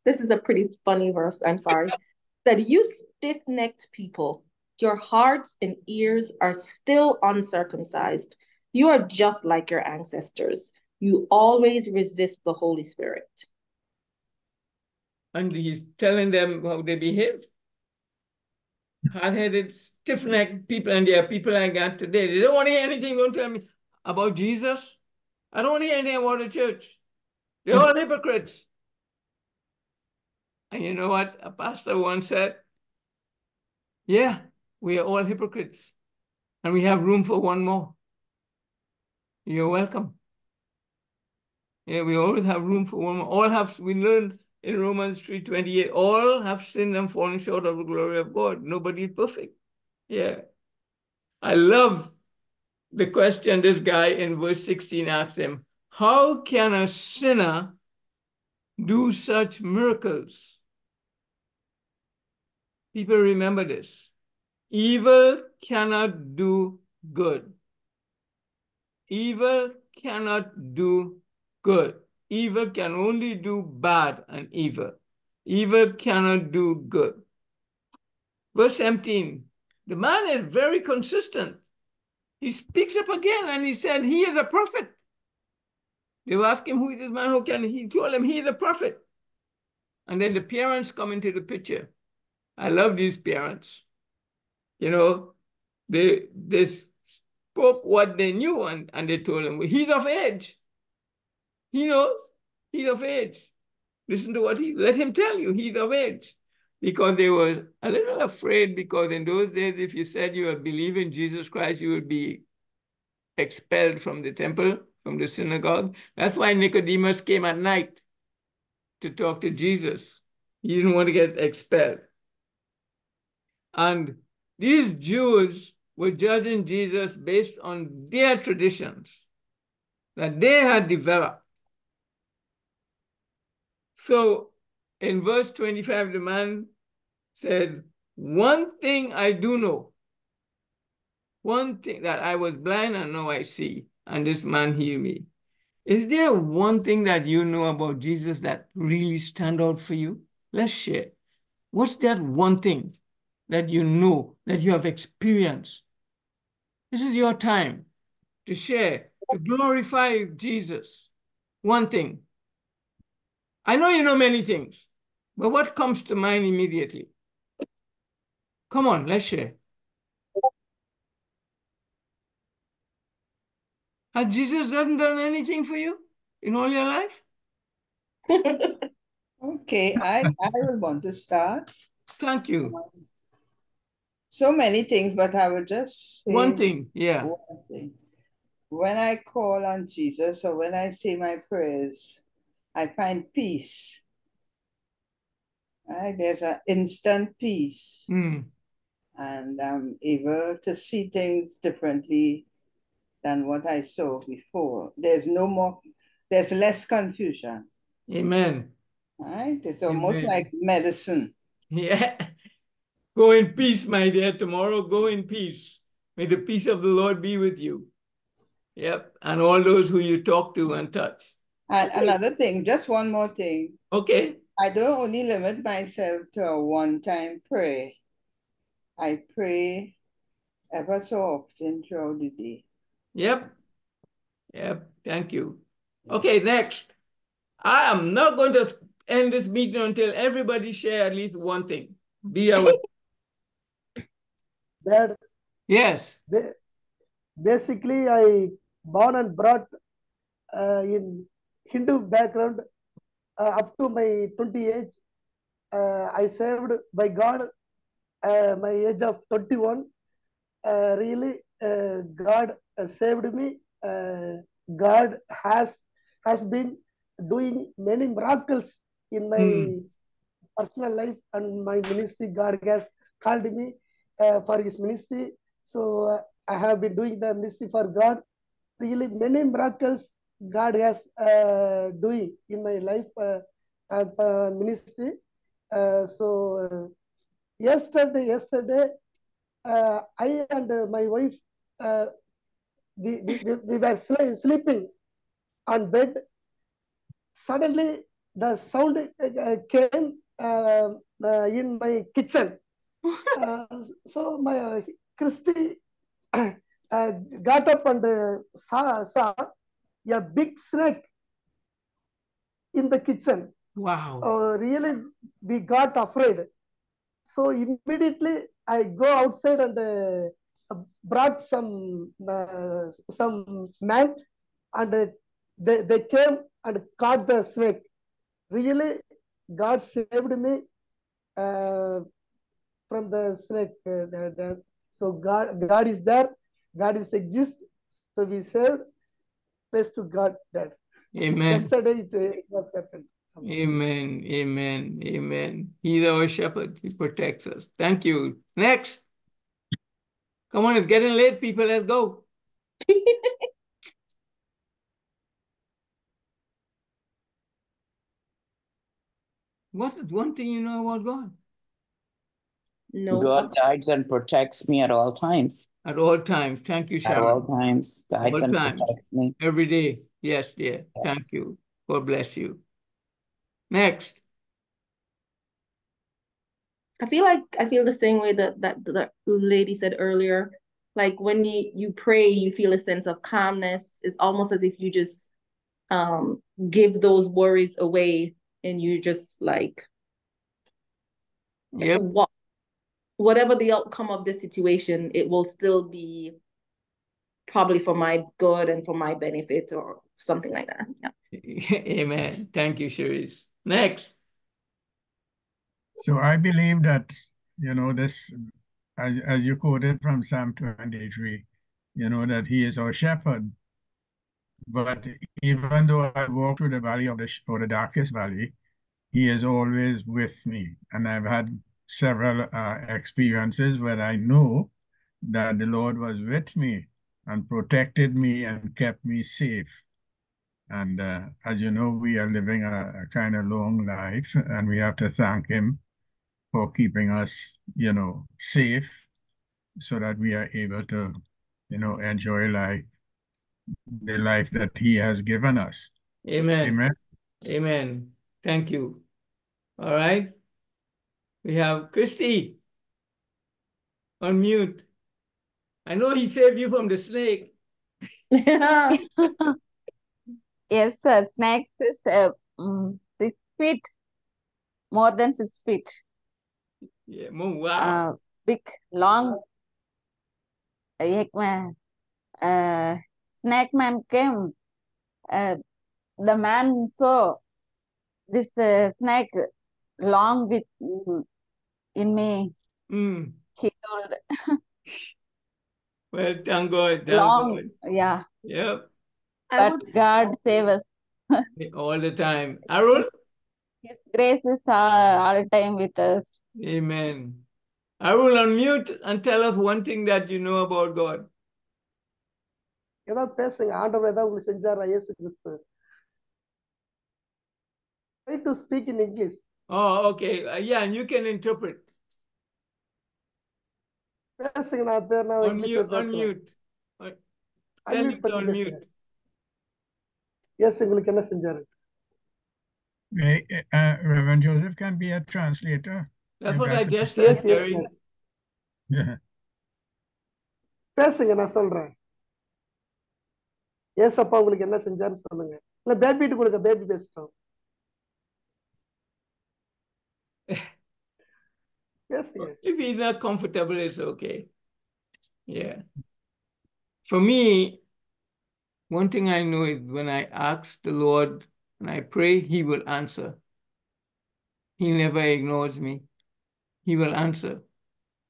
this is a pretty funny verse. I'm sorry <laughs> that you stiff necked people, your hearts and ears are still uncircumcised. You are just like your ancestors. You always resist the Holy Spirit. And he's telling them how they behave. Hard headed, stiff necked people, and there are people like that today. They don't want to hear anything. Don't tell me about Jesus. I don't want to hear anything about the church. They're all hypocrites. And you know what a pastor once said? Yeah, we are all hypocrites. And we have room for one more. You're welcome. Yeah, we always have room for one more. All have, we learned in Romans 3.28, all have sinned and fallen short of the glory of God. Nobody is perfect. Yeah. I love the question this guy in verse 16 asks him, how can a sinner do such miracles? People remember this. Evil cannot do good. Evil cannot do good. Evil can only do bad and evil. Evil cannot do good. Verse 17, the man is very consistent. He speaks up again and he said, he is a prophet. They were asking who is this man, who can he told them he is a prophet. And then the parents come into the picture. I love these parents. You know, they they spoke what they knew and, and they told him, he's of age. He knows he's of age. Listen to what he, let him tell you he's of age. Because they were a little afraid because in those days, if you said you believe in Jesus Christ, you would be expelled from the temple, from the synagogue. That's why Nicodemus came at night to talk to Jesus. He didn't want to get expelled. And these Jews were judging Jesus based on their traditions that they had developed. So in verse 25, the man said, One thing I do know, one thing that I was blind and now I see, and this man healed me. Is there one thing that you know about Jesus that really stand out for you? Let's share. What's that one thing? that you know, that you have experienced. This is your time to share, to glorify Jesus. One thing. I know you know many things, but what comes to mind immediately? Come on, let's share. Has Jesus done, done anything for you in all your life? <laughs> okay, I, I will want to start. Thank you so many things, but I will just one thing. Yeah. One thing. When I call on Jesus or when I say my prayers, I find peace. Right? There's an instant peace. Mm. And I'm able to see things differently than what I saw before. There's no more, there's less confusion. Amen. Right? It's almost Amen. like medicine. Yeah. <laughs> Go in peace, my dear. Tomorrow, go in peace. May the peace of the Lord be with you. Yep. And all those who you talk to and touch. And another thing, just one more thing. Okay. I don't only limit myself to a one-time prayer. I pray ever so often throughout the day. Yep. Yep. Thank you. Okay, next. I am not going to end this meeting until everybody share at least one thing. Be aware. <laughs> Dad, yes. ba- basically, I born and brought uh, in Hindu background uh, up to my 20 age. Uh, I served by God uh, my age of 21. Uh, really, uh, God uh, saved me. Uh, God has has been doing many miracles in my Hmm. personal life and my ministry. God has called me uh, for His ministry. So uh, I have been doing the ministry for God. Really, many miracles God has uh, doing in my life uh, and uh, ministry. Uh, so uh, yesterday, yesterday, uh, I and uh, my wife, uh, we, we, we- we were sle- sleeping on bed. Suddenly, the sound uh, came uh, uh, in my kitchen. <laughs> Uh, so my uh, Christy <coughs> uh, got up and saw, saw a big snake in the kitchen. Wow. Uh, really, we got afraid. So immediately I go outside and uh, brought some uh, some man, and uh, they they came and caught the snake. Really, God saved me uh, from the snake. Uh, so God God is there. God is exist. So we saved. Praise to God that Amen. yesterday it, uh, it was happened. Amen. Amen. Amen. He's our shepherd. He protects us. Thank you. Next. Come on, it's getting late, people. Let's go. <laughs> What is one thing you know about God? No. God guides and protects me at all times. At all times. Thank you, Sharon. At all times, guides All and times. protects me. Every day. Yes, dear. Thank you. God bless you. Next. I feel like I feel the same way that that the lady said earlier. Like when you you pray, you feel a sense of calmness. It's almost as if you just um give those worries away and you just like Yep. what whatever the outcome of the situation, it will still be probably for my good and for my benefit or something like that. Yeah. <laughs> Amen. Thank you, Cherise. Next. So I believe that, you know, this, as, as you quoted from Psalm 23, you know, that he is our shepherd. But even though I walk through the valley of the, sh- or the darkest valley, he is always with me. And I've had several uh, experiences where I know that the Lord was with me and protected me and kept me safe. And uh, as you know, we are living a, a kind of long life, and we have to thank Him for keeping us, you know, safe so that we are able to, you know, enjoy life, the life that He has given us. Amen. Amen. Amen. Thank you. All right. We have Christy on mute. I know he saved you from the snake. <laughs> Yes, sir. Snakes is uh, mm, six feet, more than six feet. Yeah. mo- Wow. Uh, big, long. Uh, uh, snake man came. Uh, the man saw this uh, snake long with mm, in me. Mm. He <laughs> told Well, thank God. Thank long, God. yeah. Yep. I But would God save us. <laughs> all the time. Arul? His grace is uh, all the time with us. Amen. Arul, unmute and tell us one thing that you know about God. ஏதாவது பேசுங்க ஆண்டவர் ஏதாவது உங்களுக்கு செஞ்சாரா இயேசு கிறிஸ்து Try to speak in English. Oh, okay. Uh, yeah, and you can interpret. பேசுங்க நான் தெ- நான் இங்கிலீஷ்ல Unmute, பேசுறேன் unmute. Uh, Tell him unmute to பண்ணி பேசுங்க unmute. இயேசு உங்களுக்கு என்ன செஞ்சாரு Eh, eh, uh, Reverend Joseph can be a translator. That's You've what got I to just prepare. said, Yes, yes, Jerry. yes. Yeah. பேசுங்க நான் சொல்றேன் ஏசப்பா உங்களுக்கு என்ன செஞ்சாருன்னு சொல்லுங்க இல்ல பேபிட்டு கொடுங்க பேபி பேசிட்டோம் Yes. If he's not comfortable, it's okay. Yeah. For me, one thing I know is when I ask the Lord and I pray, he will answer. He never ignores me. He will answer.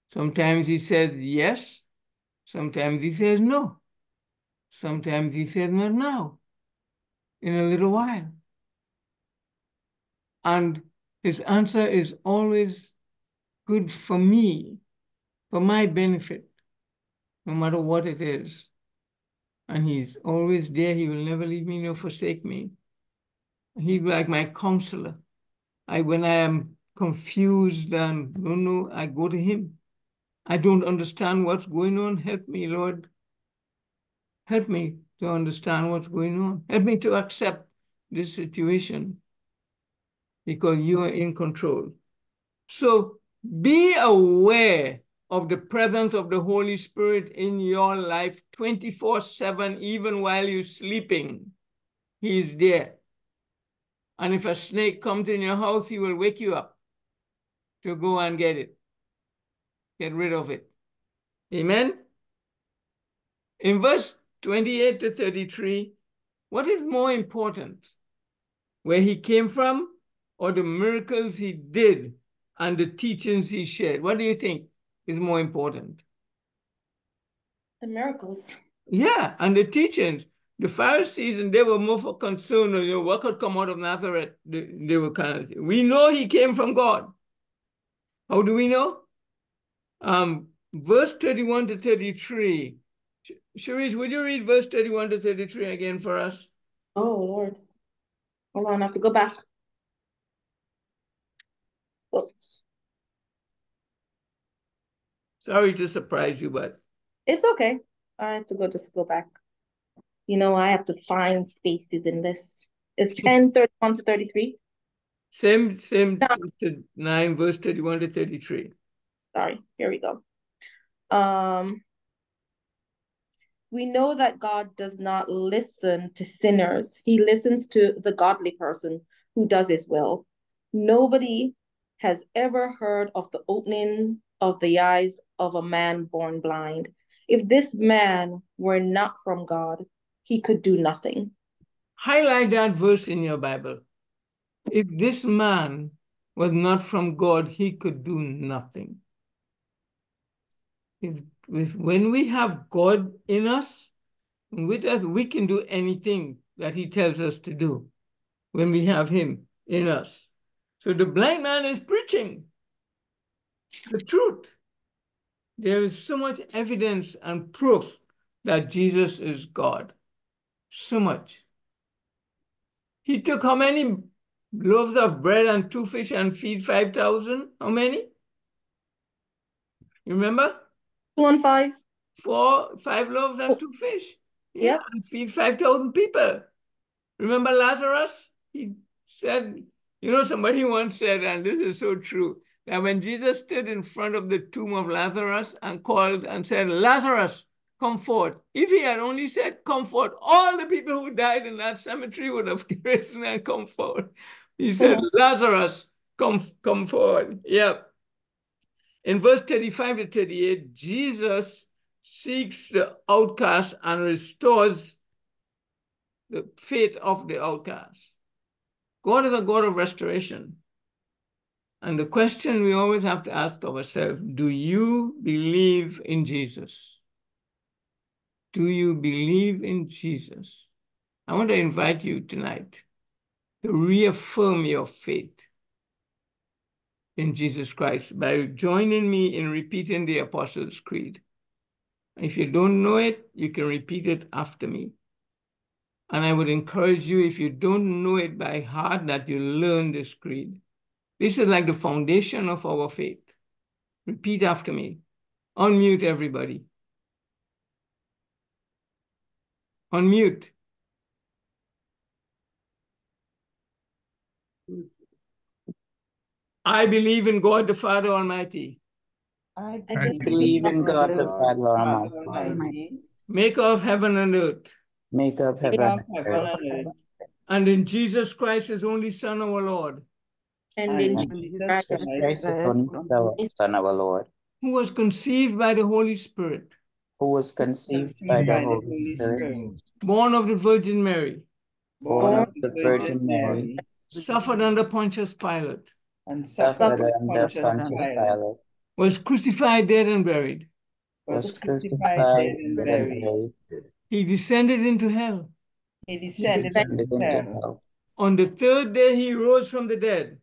Sometimes he says yes. Sometimes he says no. Sometimes he says not now. In a little while. And his answer is always good for me, for my benefit, no matter what it is. And he's always there. He will never leave me nor forsake me. He's like my counselor. I when I am confused and don't know, I go to him. I don't understand what's going on. Help me, Lord. Help me to understand what's going on. Help me to accept this situation because you are in control. So be aware of the presence of the Holy Spirit in your life 24 7, even while you're sleeping. He is there. And if a snake comes in your house, he will wake you up to go and get it, get rid of it. Amen. In verse 28 to 33, what is more important? Where he came from or the miracles he did and the teachings he shared? What do you think is more important? The miracles. Yeah, and the teachings. The Pharisees and they were more for concerned, you know, what could come out of Nazareth. They, they were kind of, we know he came from God. How do we know? Um, verse 31 to 33. Sh- Cherise, would you read verse 31 to 33 again for us? Oh, Lord. Hold on, I have to go back. Oops. Sorry to surprise you, but It's okay. I have to go just go back. You know, I have to find spaces in this. It's <laughs> 10, 31 to 33. same, same No. chapter 9, verse 31 to 33. Sorry, here we go. Um, we know that God does not listen to sinners. He listens to the godly person who does his will. Nobody has ever heard of the opening of the eyes of a man born blind. If this man were not from God, he could do nothing. Highlight that verse in your Bible. If this man was not from God, he could do nothing. If, if when we have God in us, with us, we can do anything that he tells us to do when we have him in us. So the blind man is preaching the truth. There is so much evidence and proof that Jesus is God. So much. He took how many loaves of bread and two fish and feed 5,000? How many? You remember? Two and five. Four, five loaves and two fish. Yeah. And feed 5,000 people. Remember Lazarus? He said, you know, somebody once said, and this is so true, that when Jesus stood in front of the tomb of Lazarus and called and said, Lazarus, come forth. If he had only said, come forth, all the people who died in that cemetery would have <laughs> risen and come forward. He said, Mhm. Lazarus, come, come forward. Yep. In verse 35 to 38, Jesus seeks the outcast and restores the faith of the outcast. God is a God of restoration. And the question we always have to ask ourselves do you believe in Jesus? Do you believe in Jesus? I want to invite you tonight to reaffirm your faith in Jesus Christ by joining me in repeating the Apostles' Creed. If you don't know it, you can repeat it after me. And I would encourage you, if you don't know it by heart, that you learn this creed. This is like the foundation of our faith. Repeat after me. Unmute everybody. Unmute. I believe in God the Father Almighty, I I believe in God the Father Father Almighty, Almighty, maker of heaven and earth, maker of King heaven. of and heaven and earth, and in Jesus Christ, his only Son, our Lord, And and in in Jesus Jesus Christ, Jesus Christ, Christ, only Son- Son of our Lord, who was conceived by the Holy Spirit, who was conceived conceived by by the the Holy Holy Spirit, Spirit, born of the Virgin Mary, born of the Virgin Mary, suffered under Pontius Pilate, and suffered suffered under Pontius Pontius Pilate, Pilate, was crucified, dead, and buried. was was crucified, crucified, dead, and dead, and buried. Buried, He descended into hell. He descended descended into into hell. hell. On the third day, he rose from the dead.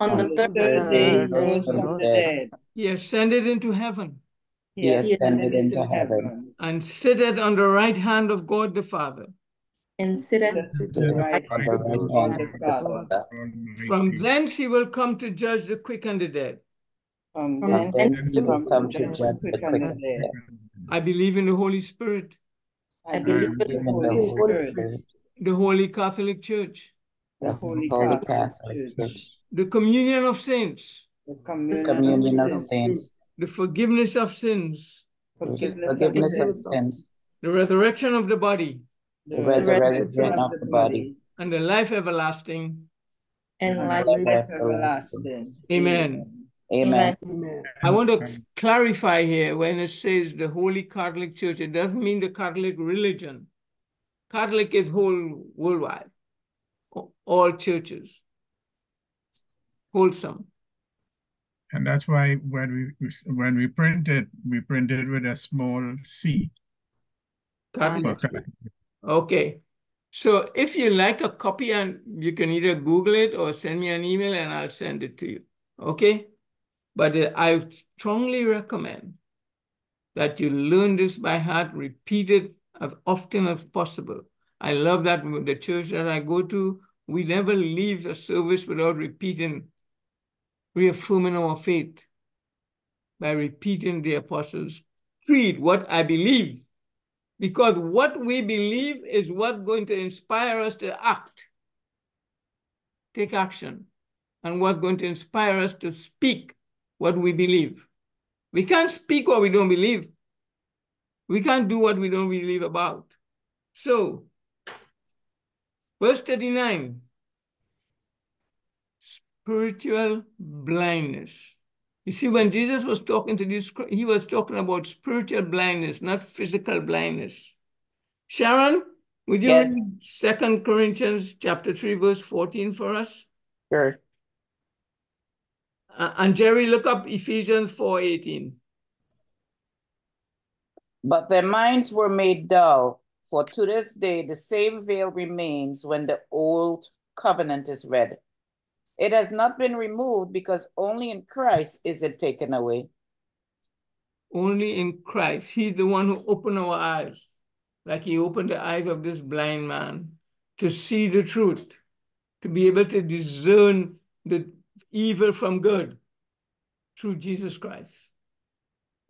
on On the the third third day, he Rose rose from from the the dead. dead. He ascended into heaven He He ascended ascended into into heaven. heaven, and sitteth on the right hand of God the Father. and sitteth Sat at the right hand of God the Father. Father. From thence he will come to judge the quick and the dead. From From then From he thence he will will come come to to judge judge the the quick quick and the dead. dead. I believe in the Holy Spirit, the in the Holy Holy Spirit, Spirit, the Holy Catholic Church, the the Holy Holy Catholic Catholic Church, Church, the communion of saints, the the communion communion of of saints, saints, the forgiveness of sins, the forgiveness of of sins, sins, the resurrection of the body, the the resurrection resurrection of the body, and the life everlasting. and and life. life life everlasting. everlasting. Amen. Amen. Amen. I want to clarify here when it says the Holy Catholic Church, it doesn't mean the Catholic religion. Catholic is whole worldwide, all churches. Wholesome. And that's why when we when we print it, we print it with a small c. Catholic. Catholic. Okay. So if you like a copy and you can either Google it or send me an email and I'll send it to you. Okay? But uh, I strongly recommend that you learn this by heart, repeat it as often as possible. I love that the church that I go to, we never leave a service without repeating, reaffirming our faith by repeating the Apostles' Creed, what I believe. Because what we believe is what going to inspire us to act, take action, and what's going to inspire us to speak what we believe. We can't speak what we don't believe. We can't do what we don't believe about. So, verse 39 spiritual blindness. You see, when Jesus was talking to this, he was talking about spiritual blindness, not physical blindness. Sharon, would you Yes. read Second Corinthians chapter 3, verse 14 for us? Sure. Uh, and Jerry, look up Ephesians 4.18. But their minds were made dull, for to this day the same veil remains when the old covenant is read. It has not been removed because only in Christ is it taken away. Only in Christ. He's the one who opened our eyes, like he opened the eyes of this blind man to see the truth, to be able to discern the evil from good through Jesus Christ.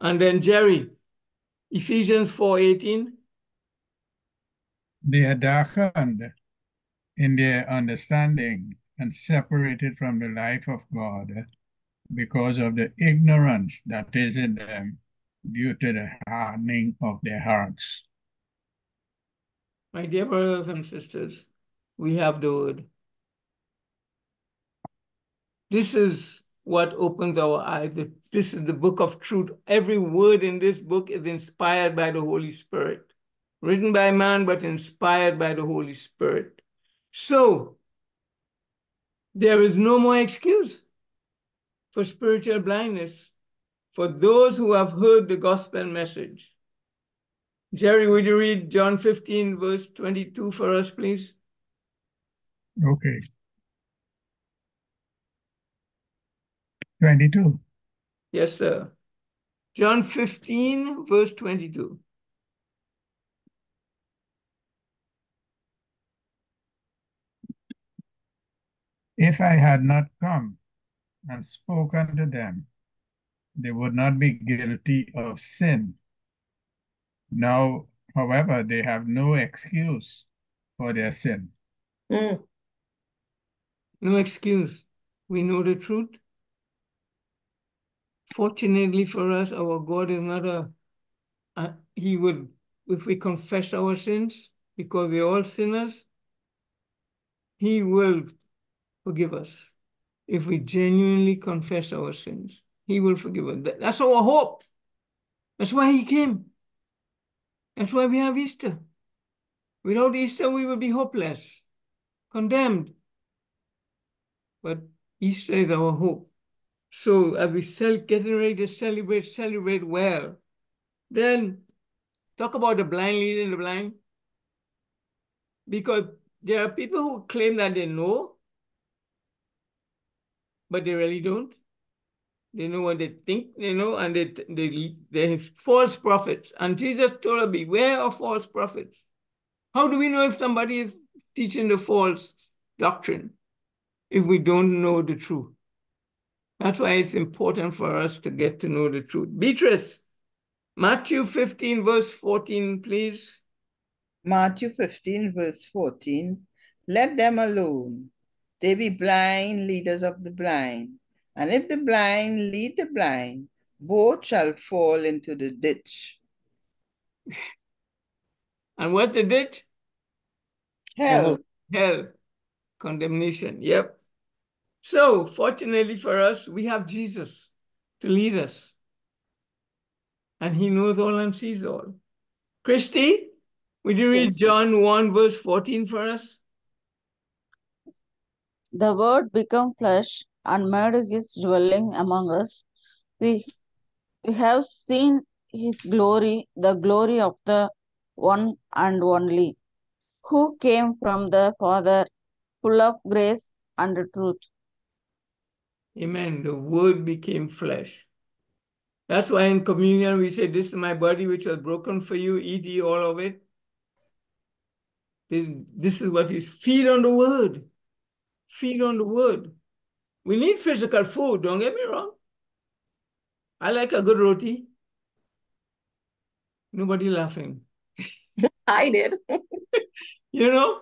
And then Jerry, Ephesians 4:18. They are darkened in their understanding and separated from the life of God because of the ignorance that is in them due to the hardening of their hearts. My dear brothers and sisters, we have the word. This is what opens our eyes. This is the book of truth. Every word in this book is inspired by the Holy Spirit, written by man, but inspired by the Holy Spirit. So, there is no more excuse for spiritual blindness for those who have heard the gospel message. Jerry, would you read John 15, verse 22 for us, please? Okay. 22. Yes, sir. John 15, verse 22. If I had not come and spoken to them, they would not be guilty of sin. Now, however, they have no excuse for their sin. Mm. No excuse. We know the truth. Fortunately for us, our God is not a, a he would, if we confess our sins, because we're all sinners, he will forgive us. If we genuinely confess our sins, he will forgive us. That's our hope. That's why he came. That's why we have Easter. Without Easter, we will be hopeless, condemned. But Easter is our hope. So as we cel- getting ready to celebrate, celebrate well. Then talk about the blind leading the blind. Because there are people who claim that they know, but they really don't. They know what they think they know, and they they they false prophets. And Jesus told us, beware of false prophets. How do we know if somebody is teaching the false doctrine if we don't know the truth? That's why it's important for us to get to know the truth. Beatrice, Matthew 15, verse 14, please. Matthew 15, verse 14. Let them alone. They be blind leaders of the blind. And if the blind lead the blind, both shall fall into the ditch. And what they did? Hell. Hell, condemnation. Yep. So, fortunately for us, we have Jesus to lead us. And he knows all and sees all. Christy, would you read Yes. John 1, verse 14 for us? The Word became flesh and made his dwelling among us. We, we have seen his glory, the glory of the one and only, who came from the Father, full of grace and truth. Amen. The word became flesh. That's why in communion we say, This is my body which was broken for you, eat ye all of it. This, this is what is feed on the word. Feed on the word. We need physical food, don't get me wrong. I like a good roti. Nobody laughing. <laughs> I did. <laughs> You know,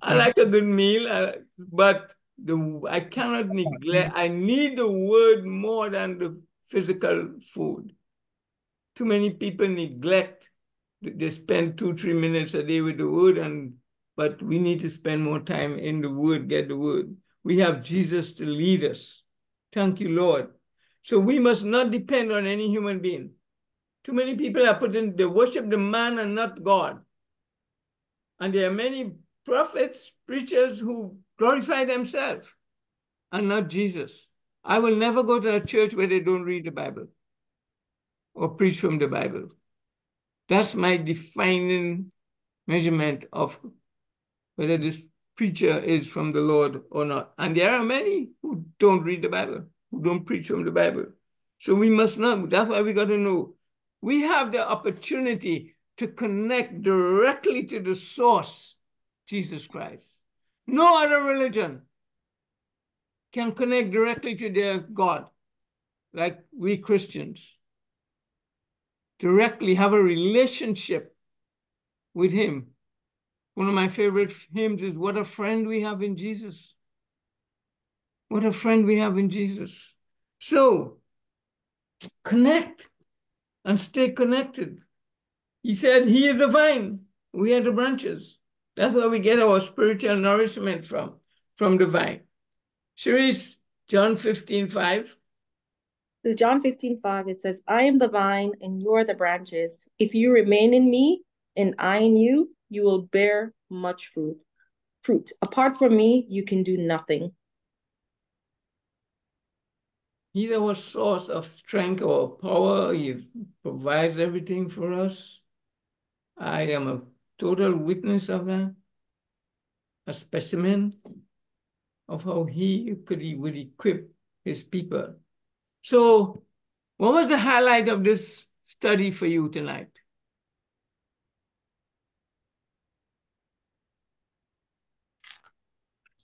I like a good meal, but the I cannot neglect. I need the word more than the physical food. Too many people neglect. They spend two, three minutes a day with the word, and but we need to spend more time in the word, get the word. We have Jesus to lead us. Thank you, Lord. So we must not depend on any human being. Too many people are putting they worship the man and not God. And there are many prophets, preachers who glorify themselves and not Jesus. I will never go to a church where they don't read the Bible or preach from the Bible. That's my defining measurement of whether this preacher is from the Lord or not. And there are many who don't read the Bible, who don't preach from the Bible. So we must not, that's why we got to know. We have the opportunity to connect directly to the source, Jesus Christ. No other religion can connect directly to their God like we Christians. Directly have a relationship with Him. One of my favorite hymns is What a Friend We Have in Jesus. What a friend we have in Jesus. So, connect and stay connected. He said, He is the vine, we are the branches. That's where we get our spiritual nourishment from, from the vine. Cherise, John 15, 5. This is John 15, 5. It says, I am the vine and you are the branches. If you remain in me and I in you, you will bear much fruit. Fruit. Apart from me, you can do nothing. He's our source of strength or power. He provides everything for us. I am a total witness of that. a specimen of how he could he would equip his people. So, what was the highlight of this study for you tonight?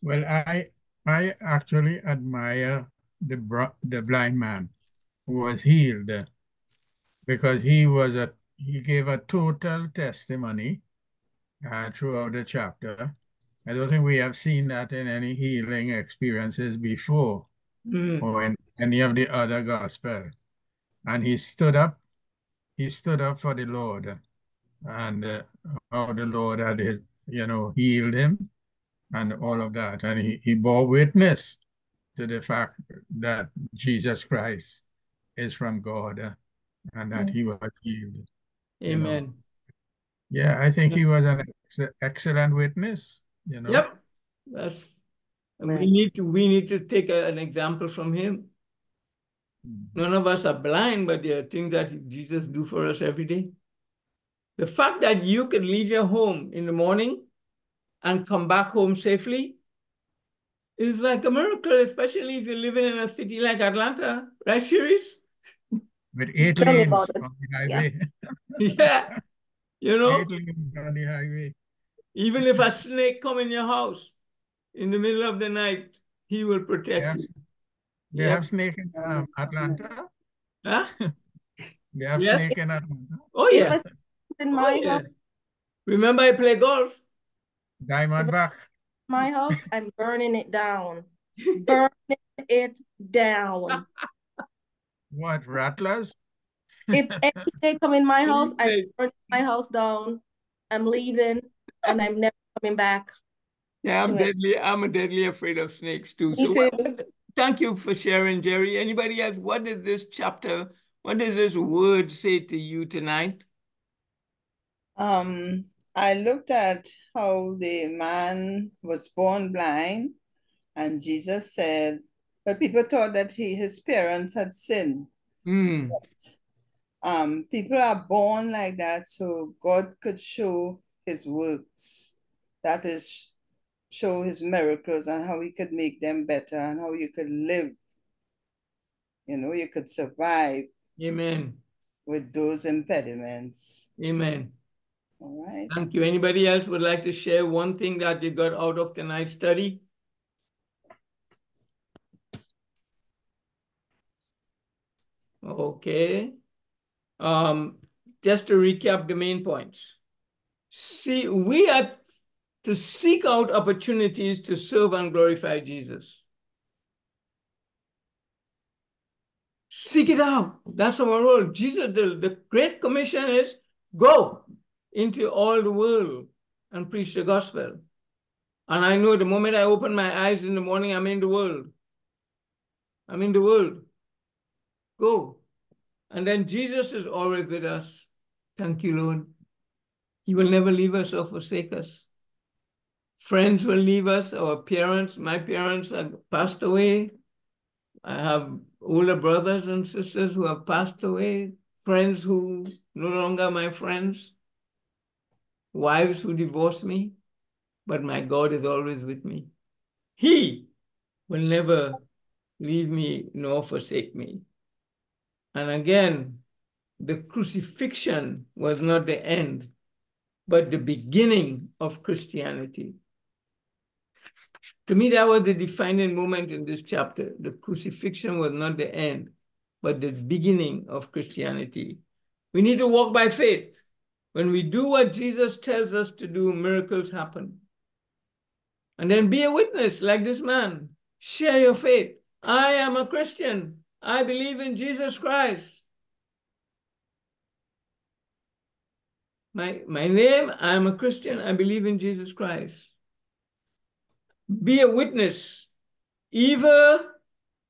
Well, I I actually admire the the blind man who was healed because he was a he gave a total testimony uh, throughout the chapter. I don't think we have seen that in any healing experiences before Mm. or in any of the other gospel. And he stood up, he stood up for the Lord and uh, how the Lord had, you know, healed him and all of that. And he, he bore witness to the fact that Jesus Christ is from God and that he was healed. you know. Amen. Yeah, I think he was an ex excellent witness, you know. Yep. That's we need to we need to take a- an example from him. Mm. None of us are blind, but there are things that Jesus do for us every day. The fact that you can leave your home in the morning and come back home safely is like a miracle, especially if you're living in a city like Atlanta, right, Cherise? With eight lanes on the highway. <laughs> <laughs> Yeah. You know, on the highway. even if a snake come in your house in the middle of the night, he will They protect have, you. they Yep. have snake in um, Atlanta. Huh? They have Yes. snake in Atlanta. Oh yeah. I in Oh, my yeah. house, Remember I play golf? Diamondback. my house, I'm burning it down. <laughs> Burning it down. What, rattlers? If any day come in my What do you house, I'm say? burning my house down. I'm leaving and I'm never coming back. Yeah, I'm to it. deadly. I'm deadly afraid of snakes too. Me So what- too. thank you for sharing, Jerry. Anybody else? What did this chapter, what does this word say to you tonight? Um, I looked at how the man was born blind, and Jesus said, but people thought that he his parents had sinned. Hmm. Um, people are born like that, so God could show his works. That is, show his miracles and how he could make them better and how you could live. You know, you could survive Amen. with those impediments. Amen. All right. Thank you. Anybody else would like to share one thing that you got out of tonight's study? Okay. Um, just to recap the main points. See, we are to seek out opportunities to serve and glorify Jesus. Seek it out. That's our role. Jesus, the, the Great Commission is go into all the world and preach the gospel. And I know the moment I open my eyes in the morning, I'm in the world. I'm in the world. Go. And then Jesus is always with us. Thank you, Lord. He will never leave us or forsake us. Friends will leave us. Our parents, my parents have passed away. I have older brothers and sisters who have passed away, friends who no longer my friends, wives who divorced me, but my God is always with me. He will never leave me nor forsake me. And again, the crucifixion was not the end, but the beginning of Christianity. To me, that was the defining moment in this chapter. The crucifixion was not the end, but the beginning of Christianity. We need to walk by faith. When we do what Jesus tells us to do, miracles happen. And then be a witness like this man. Share your faith. I am a Christian. I believe in Jesus Christ. My, my name, I am a Christian. I believe in Jesus Christ. Be a witness. Evil,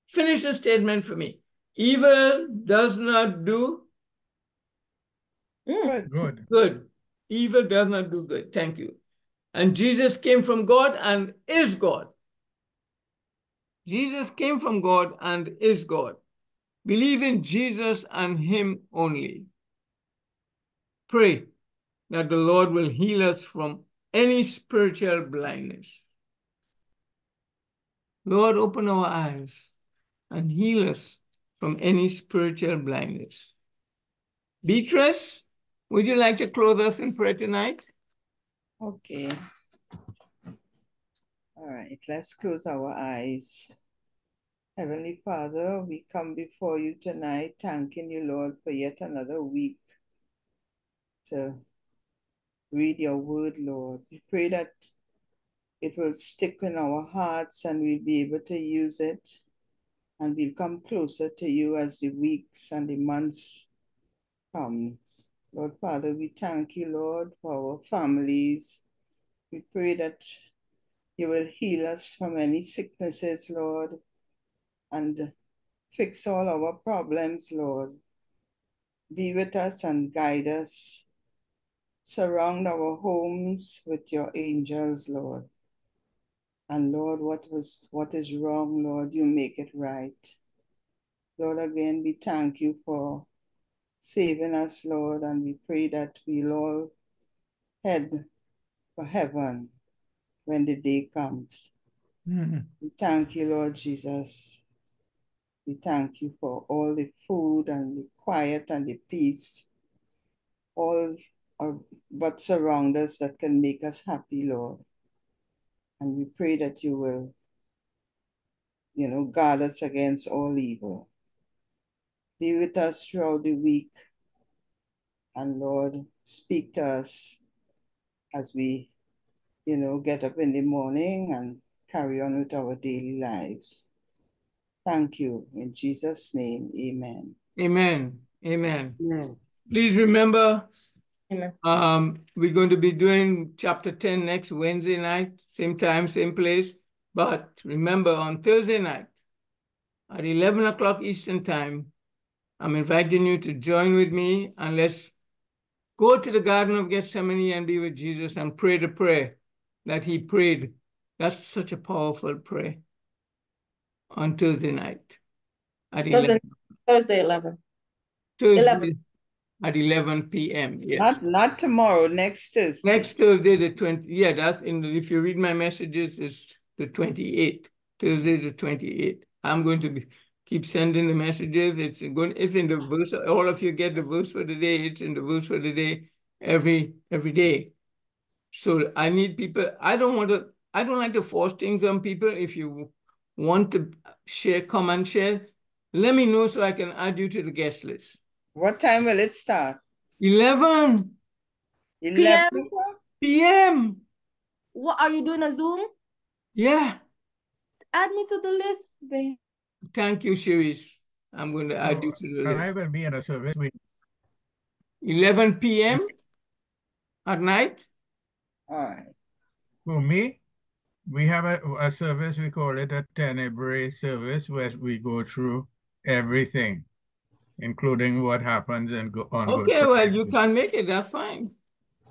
finish the statement for me. Evil does not do Mm. Good. good. Evil does not do good. Thank you. And Jesus came from God and is God. Jesus came from God and is God. Believe in Jesus and Him only. Pray that the Lord will heal us from any spiritual blindness. Lord, open our eyes and heal us from any spiritual blindness. Beatrice, would you like to close us in prayer tonight? Okay. All right, let's close our eyes. Heavenly Father, we come before you tonight, thanking you, Lord, for yet another week to read your word, Lord. We pray that it will stick in our hearts and we'll be able to use it and we'll come closer to you as the weeks and the months come. Lord Father, we thank you, Lord, for our families. We pray that you will heal us from any sicknesses, Lord, and fix all our problems, Lord. Be with us and guide us. Surround our homes with your angels, Lord. And Lord, what was what is wrong, Lord, you make it right. Lord, again, we thank you for saving us, Lord, and we pray that we'll all head for heaven when the day comes. Mhm. We thank you, Lord Jesus. We thank you for all the food and the quiet and the peace, all of what surround us that can make us happy, Lord. And we pray that you will, you know, guard us against all evil. Be with us throughout the week. And Lord, speak to us as we, you know, get up in the morning and carry on with our daily lives. Thank you. In Jesus' name, amen. Amen. Amen. Amen. Please remember, Amen. um, we're going to be doing chapter 10 next Wednesday night, same time, same place. But remember, on Thursday night at 11 o'clock Eastern Time, I'm inviting you to join with me and let's go to the Garden of Gethsemane and be with Jesus and pray the prayer that he prayed. That's such a powerful prayer on Tuesday night at 11, Thursday, Thursday, 11. Thursday 11. at 11 p.m. Yes. Not not tomorrow, next Thursday. Next Thursday, the 20, yeah, that's in, the- if you read my messages, it's the 28th, Thursday, the 28th. I'm going to be, keep sending the messages. It's going, it's in the verse, all of you get the verse for the day. It's in the verse for the day every, every day. So I need people, I don't want to, I don't like to force things on people. If you want to share, come and share, let me know so I can add you to the guest list. What time will it start? 11 11 PM? p.m. What are you doing a Zoom? Yeah. Add me to the list, babe. Thank you, Cherise. I'm going to add you to the I list. will be at a service. We, 11 p.m. at night? All right. for me, we have a, a service, we call it a tenebrae service, where we go through everything, including what happens and go on. Okay, well, you Friday. can make it. That's fine.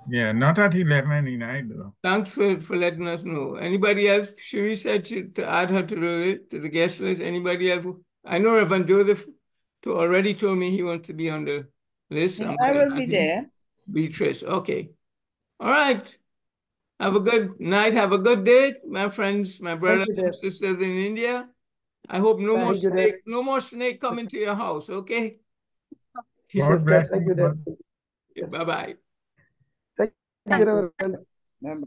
Yeah, not at 11 at night though. Thanks for, for letting us know. Anybody else? Shiri said to, to add her to the to the guest list. Anybody else? I know Reverend Joseph to already told me he wants to be on the list. I'm I gonna will be add him. there. Beatrice. Okay. All right. Have a good night. Have a good day, my friends, my brothers you, and sisters in India. I hope no more Thank you, Dad. snake, no more snake come into your house. Okay. God Yes, Dad. bless Thank you. you, Bye bye. Thank you, Reverend.